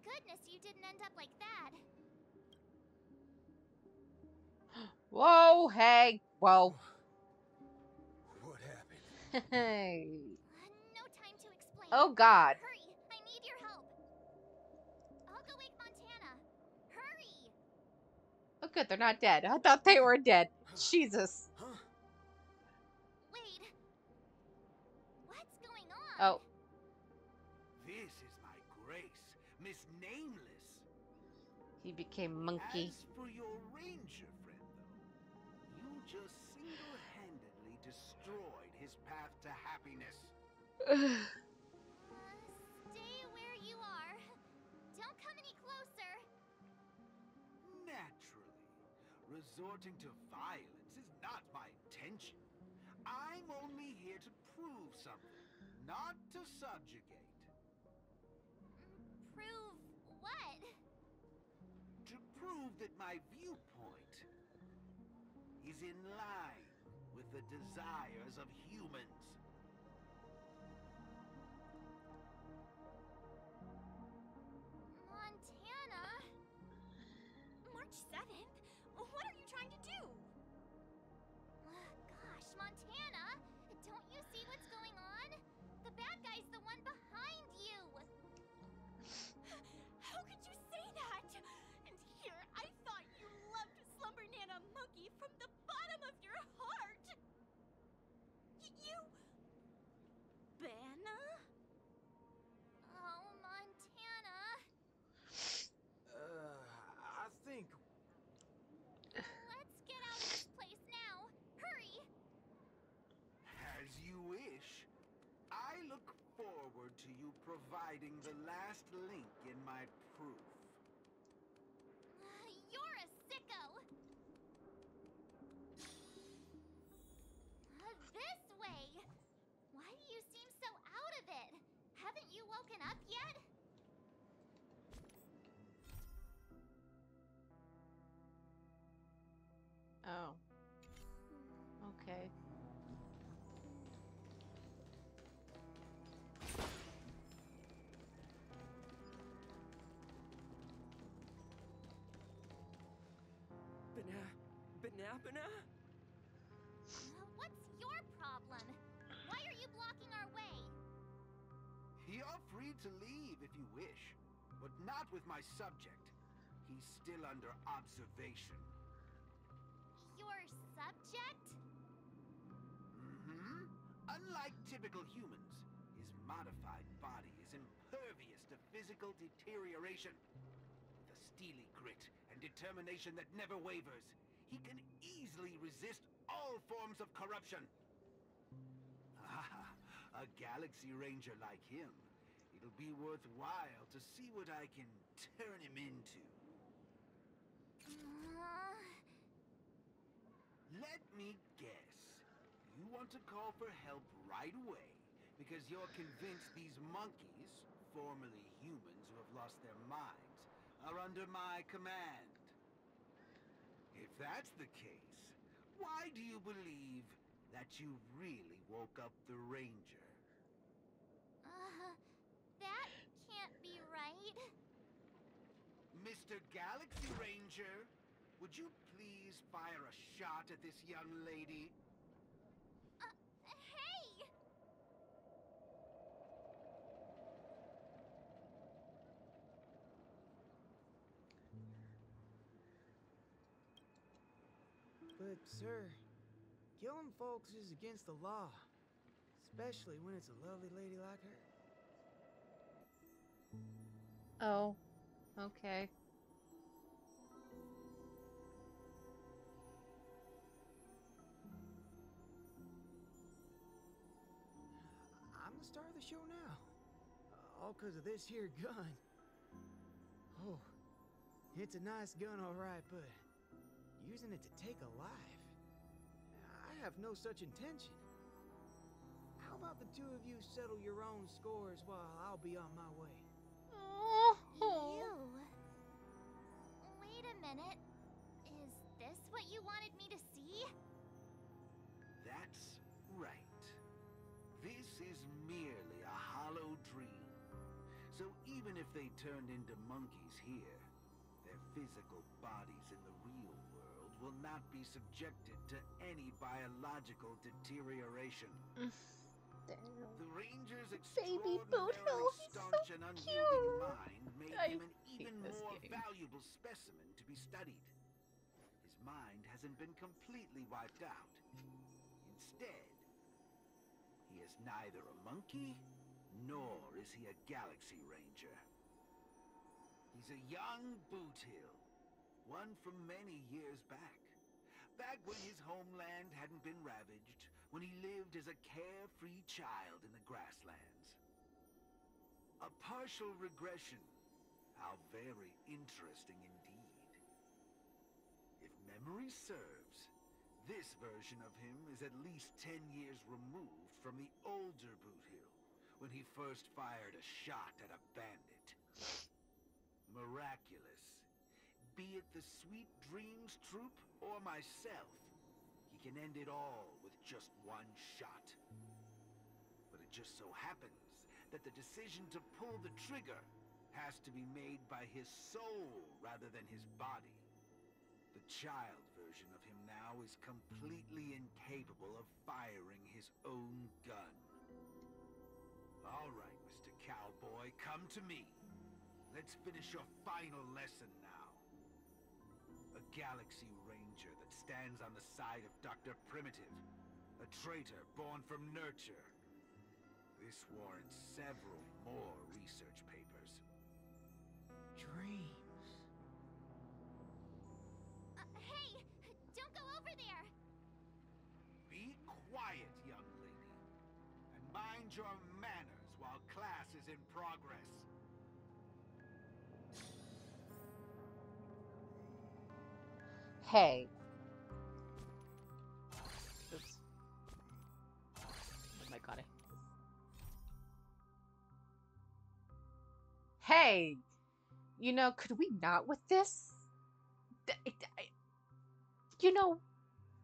goodness you didn't end up like that. Whoa, hey, whoa. What happened? Hey. Uh, no time to explain. Oh god. Hurry! I need your help. I'll go wake Montana. Hurry! Oh good, they're not dead. I thought they were dead. Jesus. Wait. What's going on? Oh. He became monkey. As for your ranger friend, though, you just single-handedly destroyed his path to happiness. Stay where you are. Don't come any closer. Naturally, resorting to violence is not my intention. I'm only here to prove something, not to subjugate. Prove what? To prove that my viewpoint is in line with the desires of humans. Montana? March 7th? Providing the last link in my proof. You're a sicko! Uh, this way! Why do you seem so out of it? Haven't you woken up yet? Oh. Bana, bana. Uh, What's your problem? Why are you blocking our way? You're free to leave if you wish, but not with my subject. He's still under observation. Your subject? hmm Unlike typical humans, his modified body is impervious to physical deterioration. With a steely grit and determination that never wavers, he can easily resist all forms of corruption. Ah, a Galaxy Ranger like him. It'll be worthwhile to see what I can turn him into. Uh, Let me guess. You want to call for help right away because you're convinced these monkeys, formerly humans who have lost their minds, are under my command. If that's the case, why do you believe that you really woke up the Ranger? uh, that can't be right. Mr. Galaxy Ranger, would you please fire a shot at this young lady? Uh, hey! But, sir, killing folks is against the law. Especially when it's a lovely lady like her. Oh, okay. I'm the star of the show now. All because of this here gun. Oh, it's a nice gun, all right, but using it to take a life? I have no such intention. How about the two of you settle your own scores while I'll be on my way? You. Wait a minute. Is this what you wanted me to see? That's right. This is merely a hollow dream. So even if they turned into monkeys here, their physical bodies will not be subjected to any biological deterioration. The Ranger's Baby extraordinarily Hill, he's so staunch and unyielding cute. mind made I him an even more game. valuable specimen to be studied. His mind hasn't been completely wiped out. Instead, he is neither a monkey, nor is he a Galaxy Ranger. He's a young Boothill, one from many years back. Back when his homeland hadn't been ravaged, when he lived as a carefree child in the grasslands. A partial regression. How very interesting indeed. If memory serves, this version of him is at least 10 years removed from the older Boothill, when he first fired a shot at a bandit. Miraculous. Be it the Sweet Dreams Troop or myself, he can end it all with just one shot. But it just so happens that the decision to pull the trigger has to be made by his soul rather than his body. The child version of him now is completely incapable of firing his own gun. All right, Mr. Cowboy, come to me. Let's finish your final lesson now. A Galaxy Ranger that stands on the side of Dr. Primitive. A traitor born from nurture. This warrants several more research papers. Dreams. Uh, hey! Don't go over there! Be quiet, young lady. And mind your manners while class is in progress. Hey. Oops. Oh my god. I hate this. Hey! You know, could we not with this? D- I- I- You know,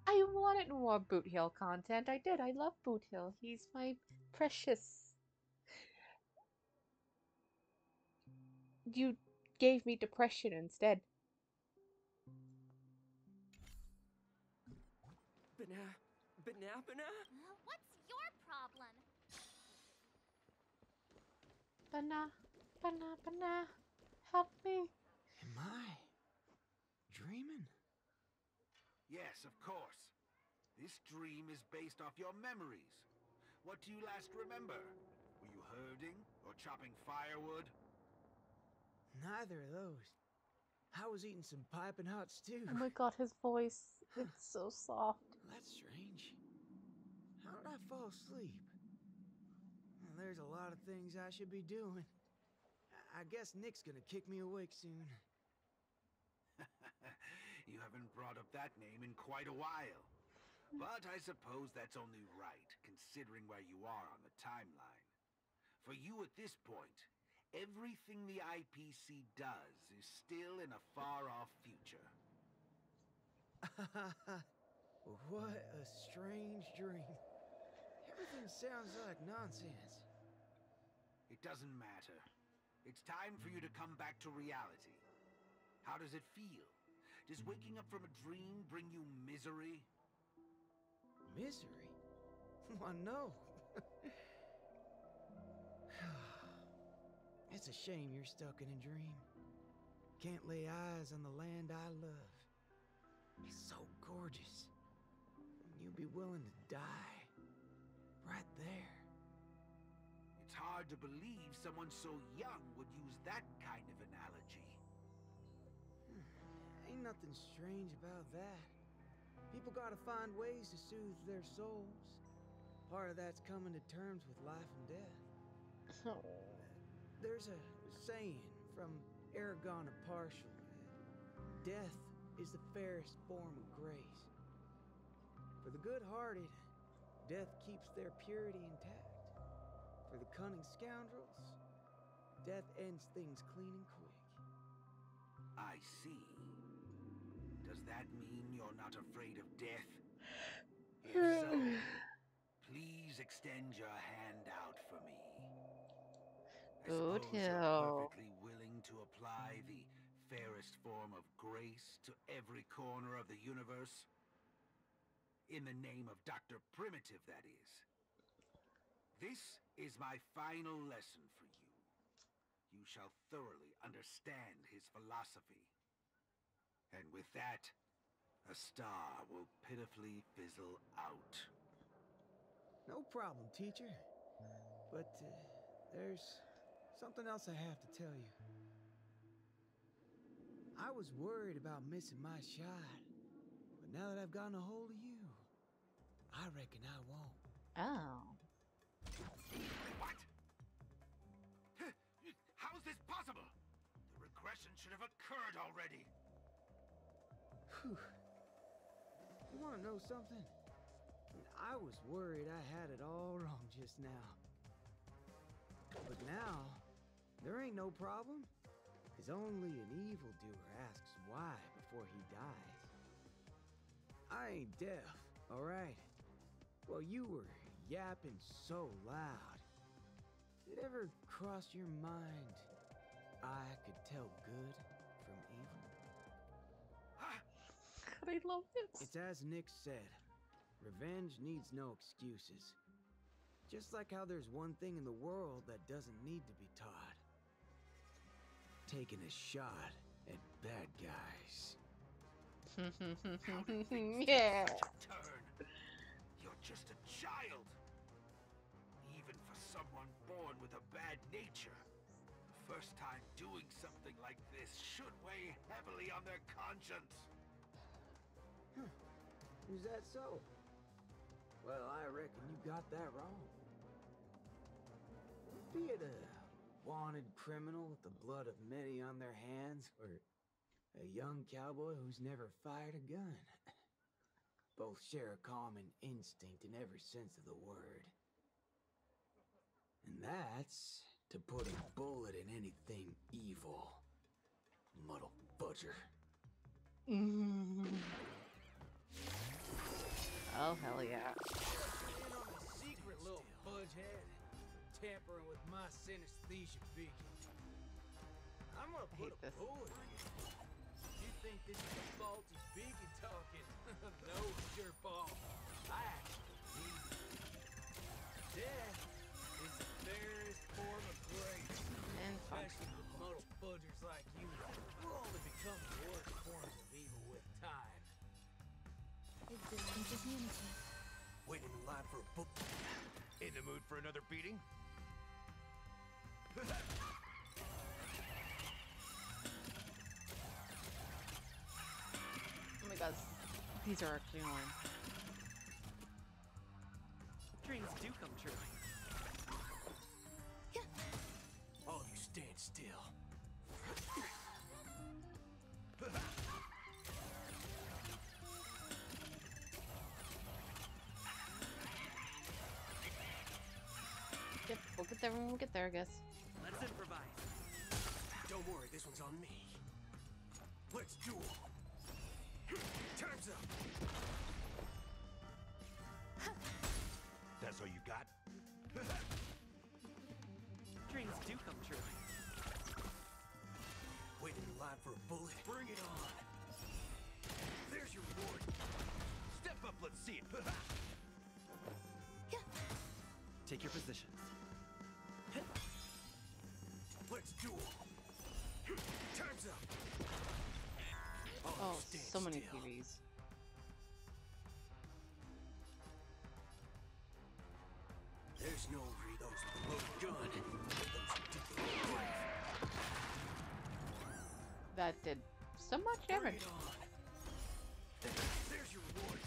I wanted more Boothill content. I did. I love Boothill. He's my precious. You gave me depression instead. Banana, banana, banana. Uh, What's your problem? Bana, bana, bana. Help me. Am I dreaming? Yes, of course. This dream is based off your memories. What do you last remember? Were you herding or chopping firewood? Neither of those. I was eating some piping hot stew. Oh my god, his voice. It's so soft. That's strange. How did I fall asleep? Well, there's a lot of things I should be doing. I- I guess Nick's gonna kick me awake soon. you haven't brought up that name in quite a while. But I suppose that's only right, considering where you are on the timeline. For you at this point, everything the IPC does is still in a far-off future. what a strange dream. Everything sounds like nonsense. It doesn't matter. It's time for you to come back to reality. How does it feel? Does waking up from a dream bring you misery? Misery? Why, no. it's a shame you're stuck in a dream. Can't lay eyes on the land I love. It's so gorgeous. And you'd be willing to die. Right there. It's hard to believe someone so young would use that kind of analogy. Hmm, ain't nothing strange about that. People gotta find ways to soothe their souls. Part of that's coming to terms with life and death. Oh. There's a saying from Aragon of Partial Death is the fairest form of grace. For the good-hearted, death keeps their purity intact. For the cunning scoundrels, death ends things clean and quick. I see. Does that mean you're not afraid of death? If so, please extend your hand out for me. I Boot suppose you're perfectly willing to apply the fairest form of grace to every corner of the universe? In the name of Dr. Primitive, that is. This is my final lesson for you. You shall thoroughly understand his philosophy. And with that, a star will pitifully fizzle out. No problem, teacher. But uh, there's something else I have to tell you. I was worried about missing my shot, but now that I've gotten a hold of you, I reckon I won't. Oh. What? How is this possible? The regression should have occurred already. Whew. You want to know something? I was worried I had it all wrong just now. But now, there ain't no problem. Because only an evildoer asks why before he dies. I ain't deaf, alright? Well, you were yapping so loud. Did it ever cross your mind I could tell good from evil? God, I love this. It's as Nick said revenge needs no excuses. Just like how there's one thing in the world that doesn't need to be taught taking a shot at bad guys. yeah. Turn. Just a child. Even for someone born with a bad nature, the first time doing something like this should weigh heavily on their conscience. Is that so? Well, I reckon you got that wrong. Be it a wanted criminal with the blood of many on their hands, or a young cowboy who's never fired a gun. Both share a common instinct in every sense of the word. And that's to put a bullet in anything evil. Muddle fudger. Oh, hell yeah. In on the secret, little fudgehead. Tampering with my synesthesia beacon. I'm gonna put a this. bullet in you. You think this is a faulty beacon talking? No, dirtball. I actually. Death is the fairest form of grace. And. Especially with muddle fudgers like you. We'll only become the worst forms of evil with time. Existence is unity. Waiting in line for a book. In the mood for another beating? These are actually annoying. Dreams do come true. All of you stand still. Yep, we'll get there when we get there, I guess. Let's improvise. Don't worry, this one's on me. Let's duel. Time's up. That's all you got? Dreams do come true. Waiting in line for a bullet? Bring it on. There's your reward. Step up, let's see it. Take your positions. Let's duel. Oh, stand so many still. TVs. There's no re those with a gun. Those who dig their own grave. That did so much damage. There's your reward.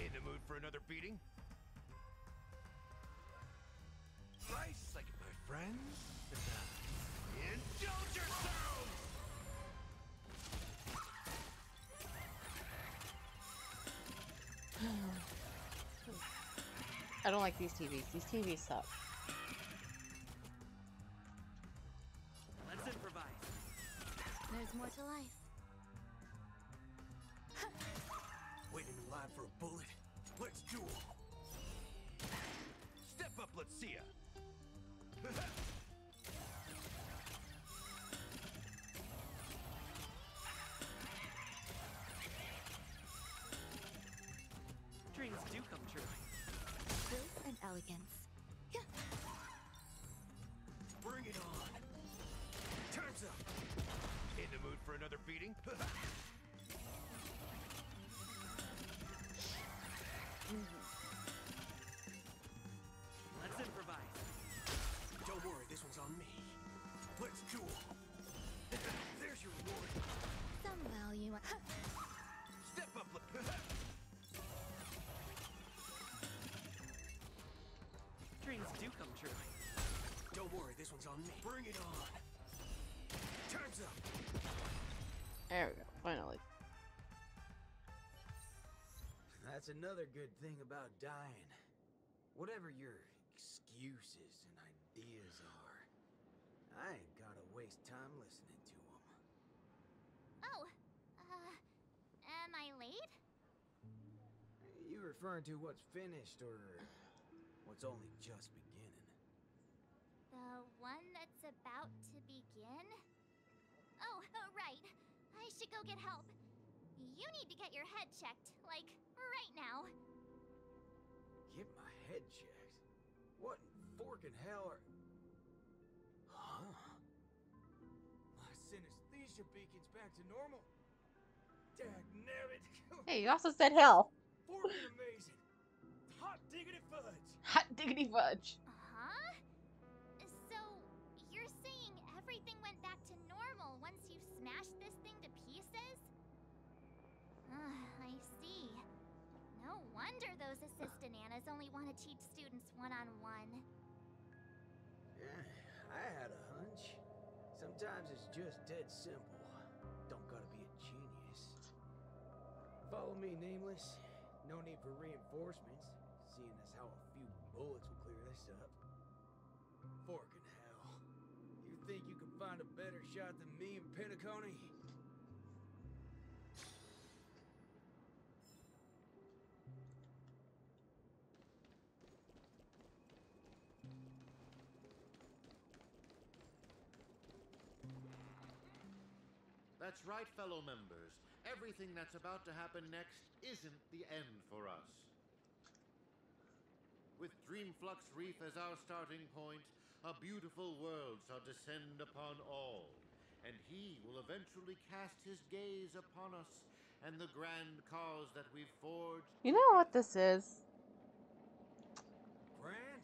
In the mood for another beating? Nice second, my friends. I don't like these TVs. These TVs suck. Come true. Don't worry, this one's on me. Bring it on. Time's up. There we go. Finally. That's another good thing about dying. Whatever your excuses and ideas are, I ain't gotta waste time listening to them. Oh, uh, am I late? You referring to what's finished or what's only just beginning? The one that's about to begin? Oh, uh, Oh, right. I should go get help. You need to get your head checked, like, right now. Get my head checked. What in forking hell are. Huh? My synesthesia beacon's back to normal. Dagnabbit. Hey, you also said hell. Forking amazing. Hot diggity fudge. Hot diggity fudge. Smashed this thing to pieces? I see. No wonder those assistant Annas only want to teach students one on one. Yeah, I had a hunch. Sometimes it's just dead simple. Don't gotta be a genius. Follow me, Nameless. No need for reinforcements, seeing as how a few bullets will clear this up. Fork in hell. You think you can find a shot than me and? That's right, fellow members. Everything that's about to happen next isn't the end for us. With Dreamflux Reef as our starting point, a beautiful world shall descend upon all, and he will eventually cast his gaze upon us and the grand cause that we've forged. You know what this is? Grand?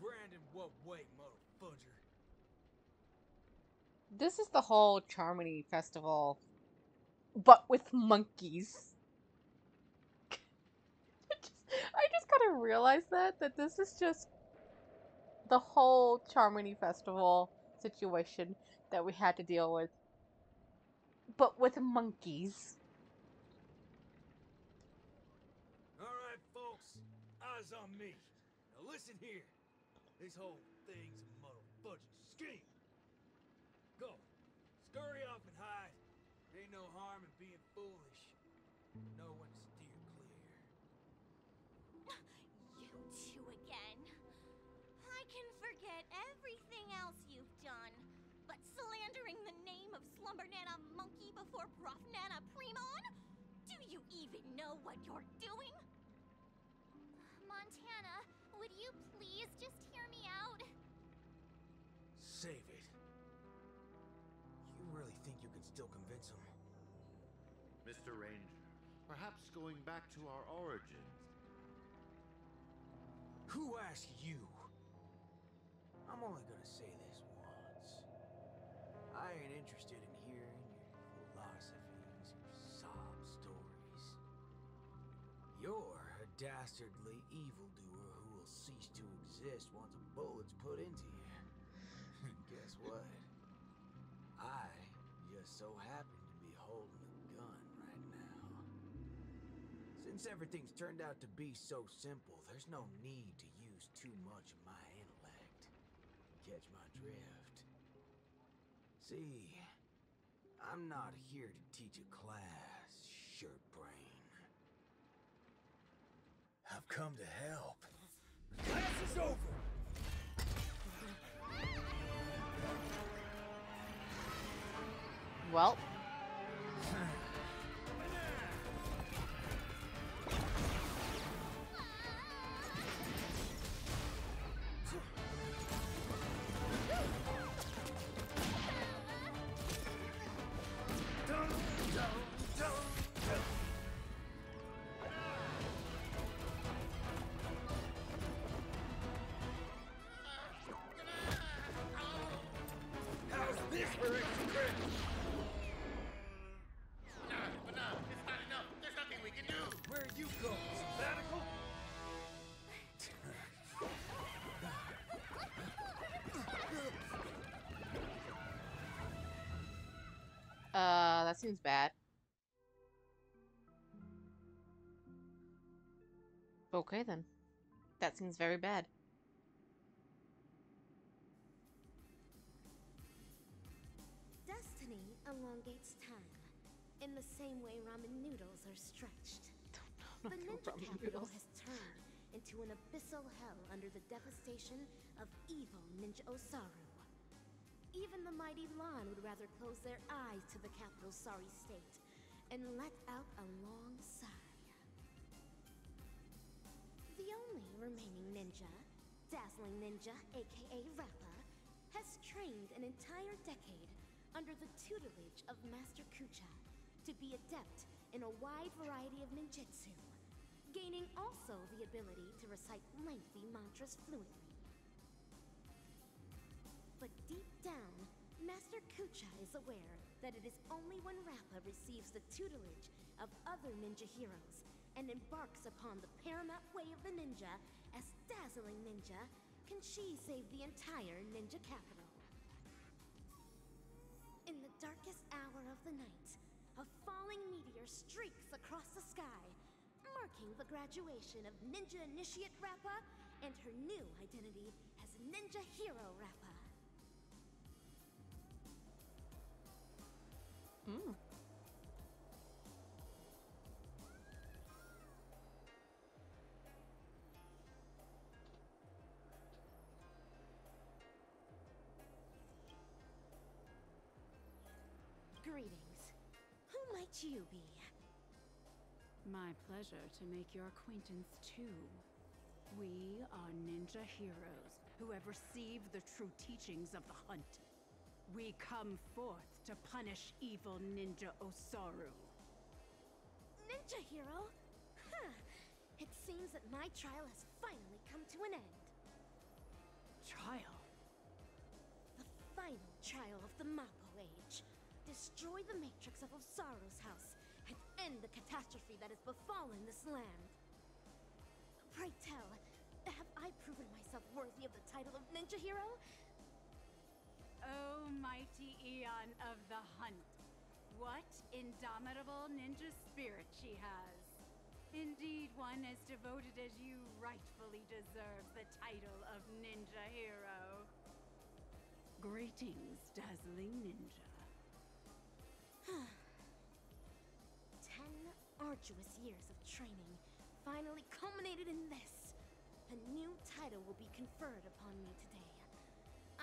Grand in what way, motherfudger? This is the whole Charmony festival, but with monkeys. I just- I just kind of realized that that this is just the whole Charmony festival situation that we had to deal with, but with monkeys. All right, folks, eyes on me. Now listen here. This whole thing's a motherfudging scheme. Before Prof Nana Primon? Do you even know what you're doing? Montana, would you please just hear me out? Save it. You really think you can still convince him? Mr. Ranger, perhaps going back to our origins. Who asked you? I'm only gonna say dastardly evildoer who will cease to exist once a bullet's put into you. Guess what? I just so happen to be holding a gun right now. Since everything's turned out to be so simple, there's no need to use too much of my intellect. Catch my drift. See, I'm not here to teach a class, shirt brain. I've come to help. Class is over! Well, that seems bad. Okay then. That seems very bad. Destiny elongates time, in the same way ramen noodles are stretched. The ninja capital noodles. has turned into an abyssal hell under the devastation of evil Ninja Osaru. Even the mighty Lan would rather close their eyes to the capital's sorry state and let out a long sigh. The only remaining ninja, Dazzling Ninja, aka Rappa, has trained an entire decade under the tutelage of Master Kucha to be adept in a wide variety of ninjutsu, gaining also the ability to recite lengthy mantras fluently. But deep down, Master Kucha is aware that it is only when Rappa receives the tutelage of other ninja heroes and embarks upon the paramount way of the ninja as dazzling ninja can she save the entire ninja capital. In the darkest hour of the night, a falling meteor streaks across the sky, marking the graduation of Ninja Initiate Rappa and her new identity as Ninja Hero Rappa. Hmm. Greetings. Who might you be? My pleasure to make your acquaintance too. We are ninja heroes who have received the true teachings of the hunt. We come forth to punish evil ninja Osaru. Ninja Hero? Huh. It seems that my trial has finally come to an end. Trial? The final trial of the Mappo Age. Destroy the matrix of Osaru's house and end the catastrophe that has befallen this land. Pray tell, have I proven myself worthy of the title of Ninja Hero? Oh, mighty Eon of the Hunt. What indomitable ninja spirit she has. Indeed, one as devoted as you rightfully deserves the title of Ninja Hero. Greetings, dazzling ninja. Ten arduous years of training finally culminated in this. A new title will be conferred upon me today.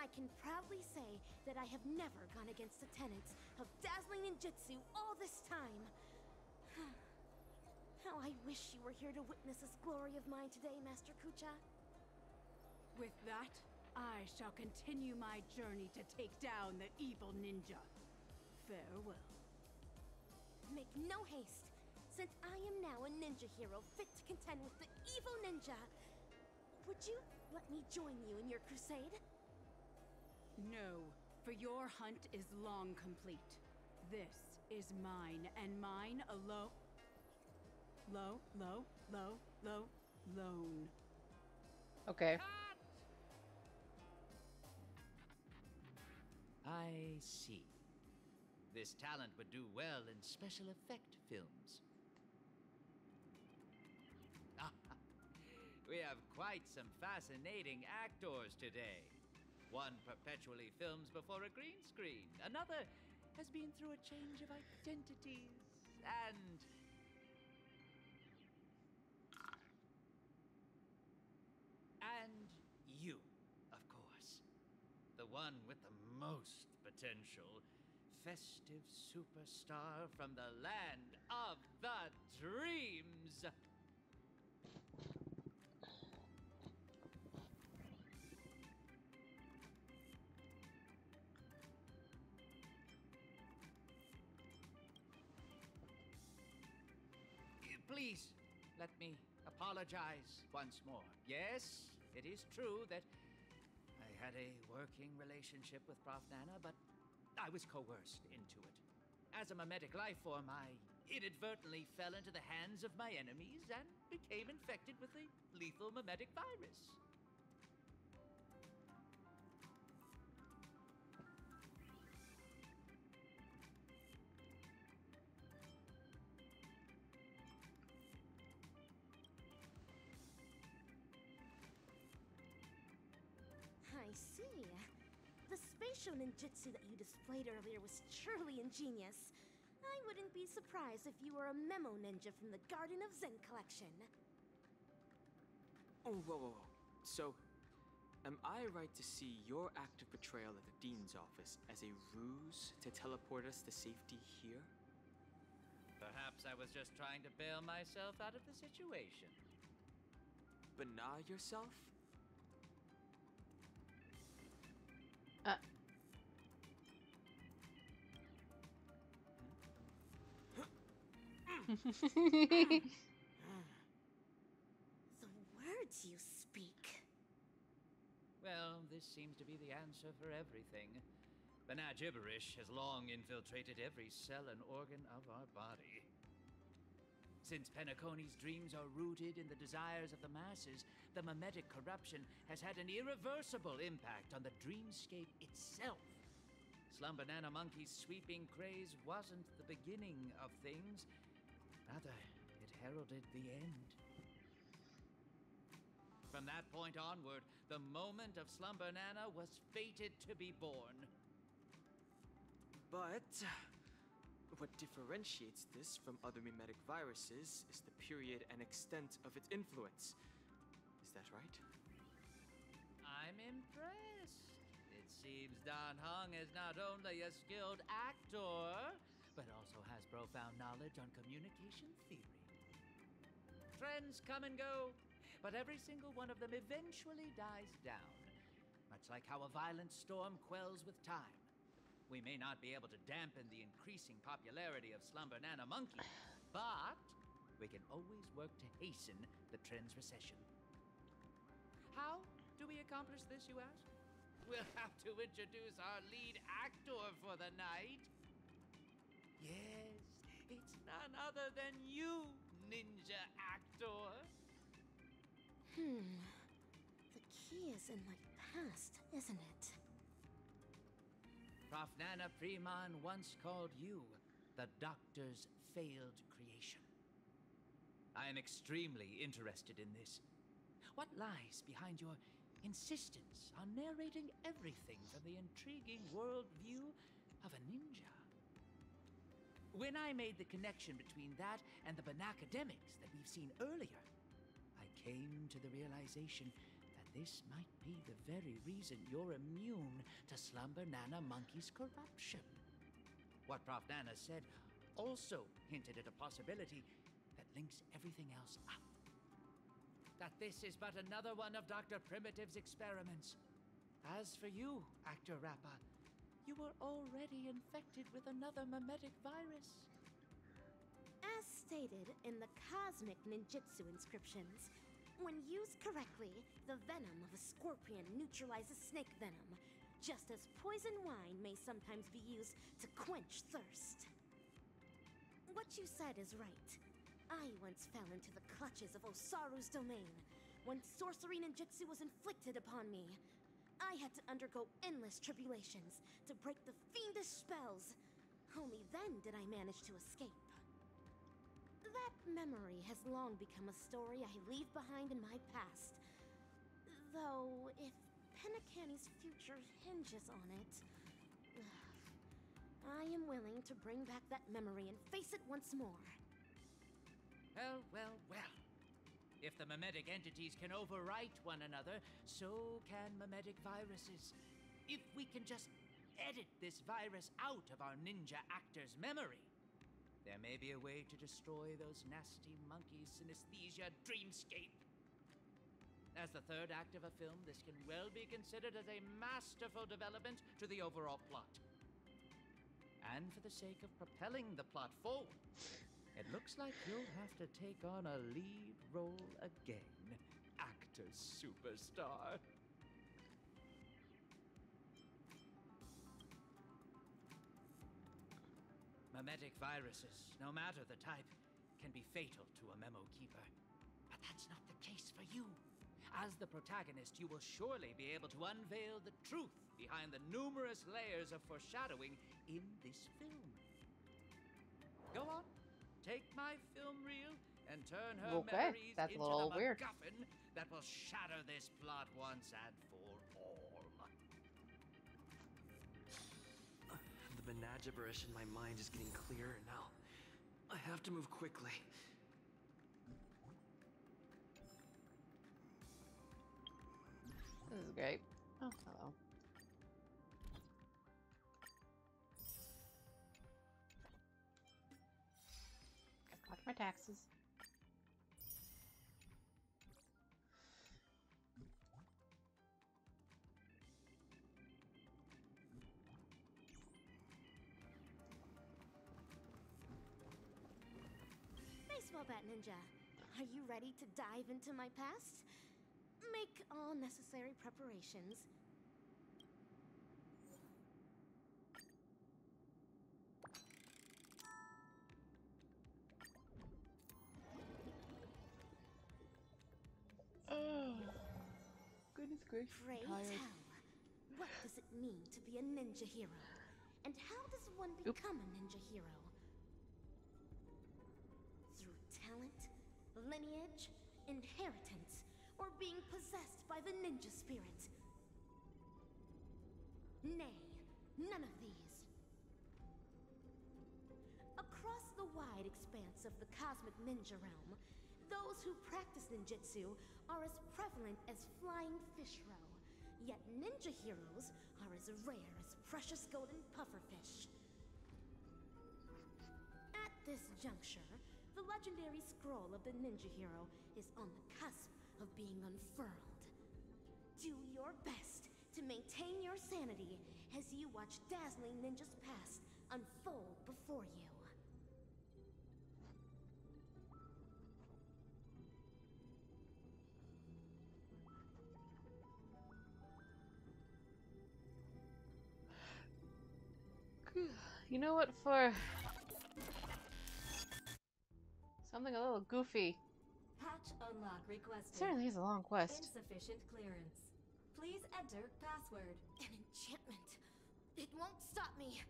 I can proudly say that I have never gone against the tenets of dazzling ninjutsu all this time. How I wish you were here to witness this glory of mine today, Master Kucha. With that, I shall continue my journey to take down the evil ninja. Farewell. Make no haste, since I am now a ninja hero fit to contend with the evil ninja. Would you let me join you in your crusade? No, for your hunt is long complete. This is mine, and mine alone. Low, low, low, low, lone. Okay. I see. This talent would do well in special effect films. we have quite some fascinating actors today. One perpetually films before a green screen, another has been through a change of identities, and. And you, of course. The one with the most potential. Festive superstar from the land of the dreams. Let me apologize once more. Yes, it is true that I had a working relationship with Prof. Nana, but I was coerced into it. As a mimetic life form, I inadvertently fell into the hands of my enemies and became infected with the lethal mimetic virus. See. The spatial ninjutsu that you displayed earlier was truly ingenious. I wouldn't be surprised if you were a memo ninja from the Garden of Recollection. Oh, whoa, whoa, whoa. So, am I right to see your act of betrayal at the Dean's office as a ruse to teleport us to safety here? Perhaps I was just trying to bail myself out of the situation. But not yourself? The words you speak. Well, this seems to be the answer for everything. Banat gibberish has long infiltrated every cell and organ of our body. Since Penacony's dreams are rooted in the desires of the masses, the mimetic corruption has had an irreversible impact on the dreamscape itself. Slumber Nana Monkey's sweeping craze wasn't the beginning of things, rather, it heralded the end. From that point onward, the moment of Slumber Nana was fated to be born. But what differentiates this from other mimetic viruses is the period and extent of its influence. Is that right? I'm impressed. It seems Dan Heng is not only a skilled actor, but also has profound knowledge on communication theory. Trends come and go, but every single one of them eventually dies down. Much like how a violent storm quells with time. We may not be able to dampen the increasing popularity of Slumber Nana Monkey, but we can always work to hasten the trend's recession. How do we accomplish this, you ask? We'll have to introduce our lead actor for the night. Yes, it's none other than you, ninja actor. Hmm. The key is in my past, isn't it? Prof. Nana Freeman once called you the Doctor's failed creation. I am extremely interested in this. What lies behind your insistence on narrating everything from the intriguing worldview of a ninja? When I made the connection between that and the Banacademics that we've seen earlier, I came to the realization that this might be the very reason you're immune to Slumber Nana Monkey's corruption. What Prof. Nana said also hinted at a possibility that links everything else up. That this is but another one of Dr. Primitive's experiments. As for you, Actor Rappa, you were already infected with another mimetic virus. As stated in the cosmic ninjutsu inscriptions, when used correctly, the venom of a scorpion neutralizes snake venom, just as poison wine may sometimes be used to quench thirst. What you said is right. I once fell into the clutches of Osaru's domain when sorcery ninjutsu was inflicted upon me. I had to undergo endless tribulations to break the fiendish spells. Only then did I manage to escape. That memory has long become a story I leave behind in my past. Though, if Penacony's future hinges on it, I am willing to bring back that memory and face it once more. Oh, well, well, well. If the mimetic entities can overwrite one another, so can mimetic viruses. If we can just edit this virus out of our ninja actor's memory, there may be a way to destroy those nasty monkey synesthesia dreamscape. As the third act of a film, this can well be considered as a masterful development to the overall plot. And for the sake of propelling the plot forward, it looks like you'll have to take on a lead role again, actor superstar. Mimetic viruses, no matter the type, can be fatal to a memo keeper. But that's not the case for you. As the protagonist, you will surely be able to unveil the truth behind the numerous layers of foreshadowing in this film. Go on, take my film reel and turn her Okay, memories that's a little the weird. MacGuffin that will shatter this plot once and for all. The Banad gibberish in my mind is getting clearer now. I have to move quickly. This is great. Oh, hello. My taxes. Baseball bat ninja, are you ready to dive into my past? Make all necessary preparations. Gracious. Pray tired. tell, what does it mean to be a ninja hero? And how does one become a ninja hero? Through talent, lineage, inheritance, or being possessed by the ninja spirit? Nay, none of these. Across the wide expanse of the cosmic ninja realm, those who practice ninjutsu are as prevalent as flying fish roe. Yet ninja heroes are as rare as precious golden pufferfish. At this juncture, the legendary scroll of the ninja hero is on the cusp of being unfurled. Do your best to maintain your sanity as you watch dazzling ninjas past unfold before you. You know what? For something a little goofy. Patch unlock requested. Certainly is a long quest. Insufficient clearance. Please enter password. An enchantment. It won't stop me.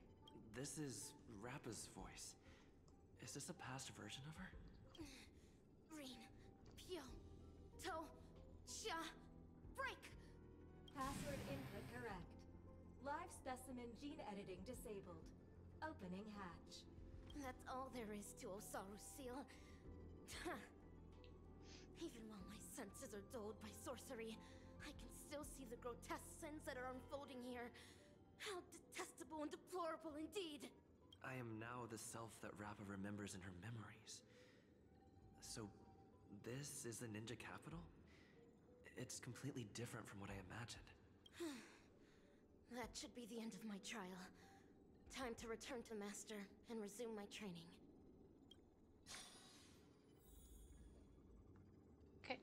This is Rappa's voice. Is this a past version of her? Green. Pyo. To. Sha. Break. Password input correct. Live specimen gene editing disabled. Opening hatch. That's all there is to Osaru Seal. Even while my senses are dulled by sorcery, I can still see the grotesque sins that are unfolding here. How detestable and deplorable indeed. I am now the self that Rappa remembers in her memories. So, this is the ninja capital? It's completely different from what I imagined. that should be the end of my trial. Time to return to Master and resume my training. Okay.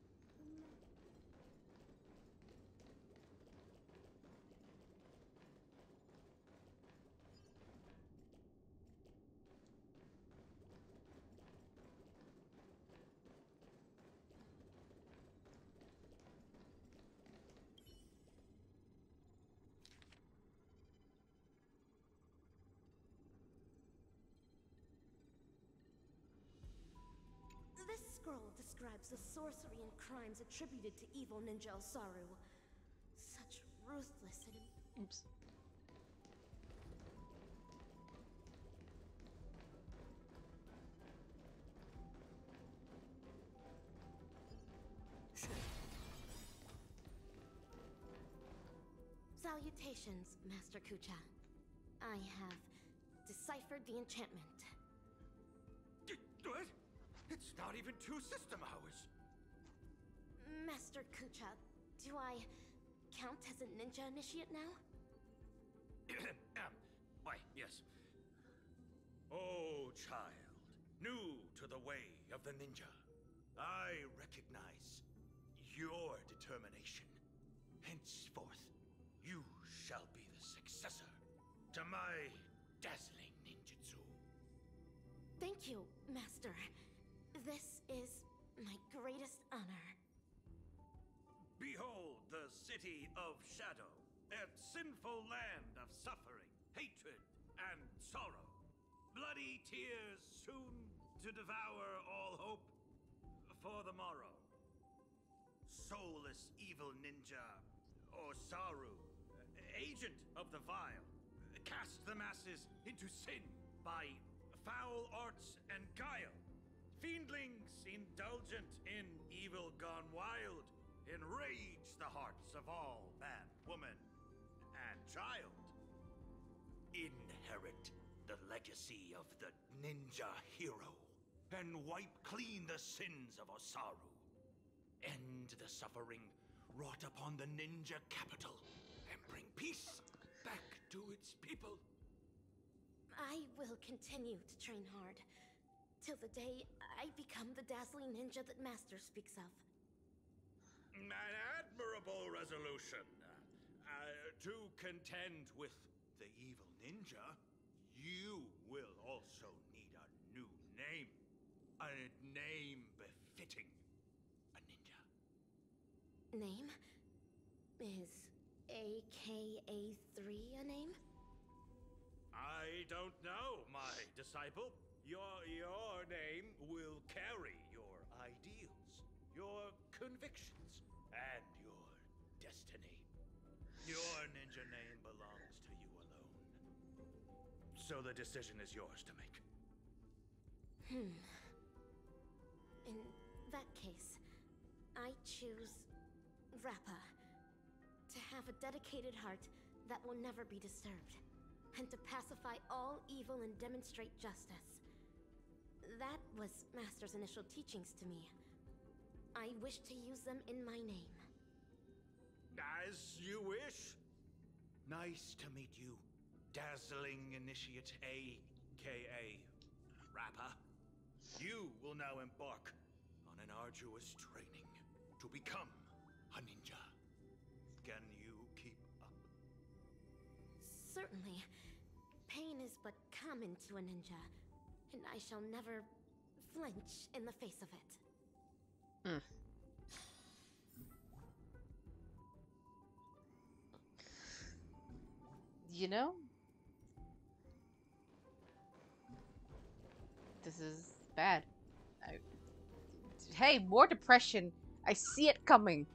This scroll describes the sorcery and crimes attributed to evil ninja Osaru. Such ruthless and Oops. Salutations, Master Kucha. I have deciphered the enchantment. What? It's not even two system hours. Master Kucha, do I count as a ninja initiate now? um, why, yes. Oh, child, new to the way of the ninja, I recognize your determination. Henceforth, you shall be the successor to my dazzling ninjutsu. Thank you, Master. This is my greatest honor. Behold the city of shadow, that sinful land of suffering, hatred, and sorrow. Bloody tears soon to devour all hope for the morrow. Soulless evil ninja, Osaru, agent of the vile, cast the masses into sin by foul arts and guile. Fiendlings indulgent in evil gone wild, enrage the hearts of all man, woman, and child. Inherit the legacy of the ninja hero, and wipe clean the sins of Osaru. End the suffering wrought upon the ninja capital, and bring peace back to its people. I will continue to train hard till the day I become the dazzling ninja that Master speaks of. An admirable resolution. Uh, to contend with the evil ninja, you will also need a new name. A name befitting a ninja. Name? Is AKA3 a name? I don't know, my disciple. Your your name will carry your ideals, your convictions, and your destiny. Your ninja name belongs to you alone. So the decision is yours to make. Hmm. In that case, I choose Rappa. To have a dedicated heart that will never be disturbed. And to pacify all evil and demonstrate justice. That was Master's initial teachings to me. I wish to use them in my name. As you wish. Nice to meet you, dazzling initiate A.K.A. Rappa. You will now embark on an arduous training to become a ninja. Can you keep up? Certainly. Pain is but common to a ninja, and I shall never flinch in the face of it. Hmm. You know? This is bad. I, hey, more depression. I see it coming.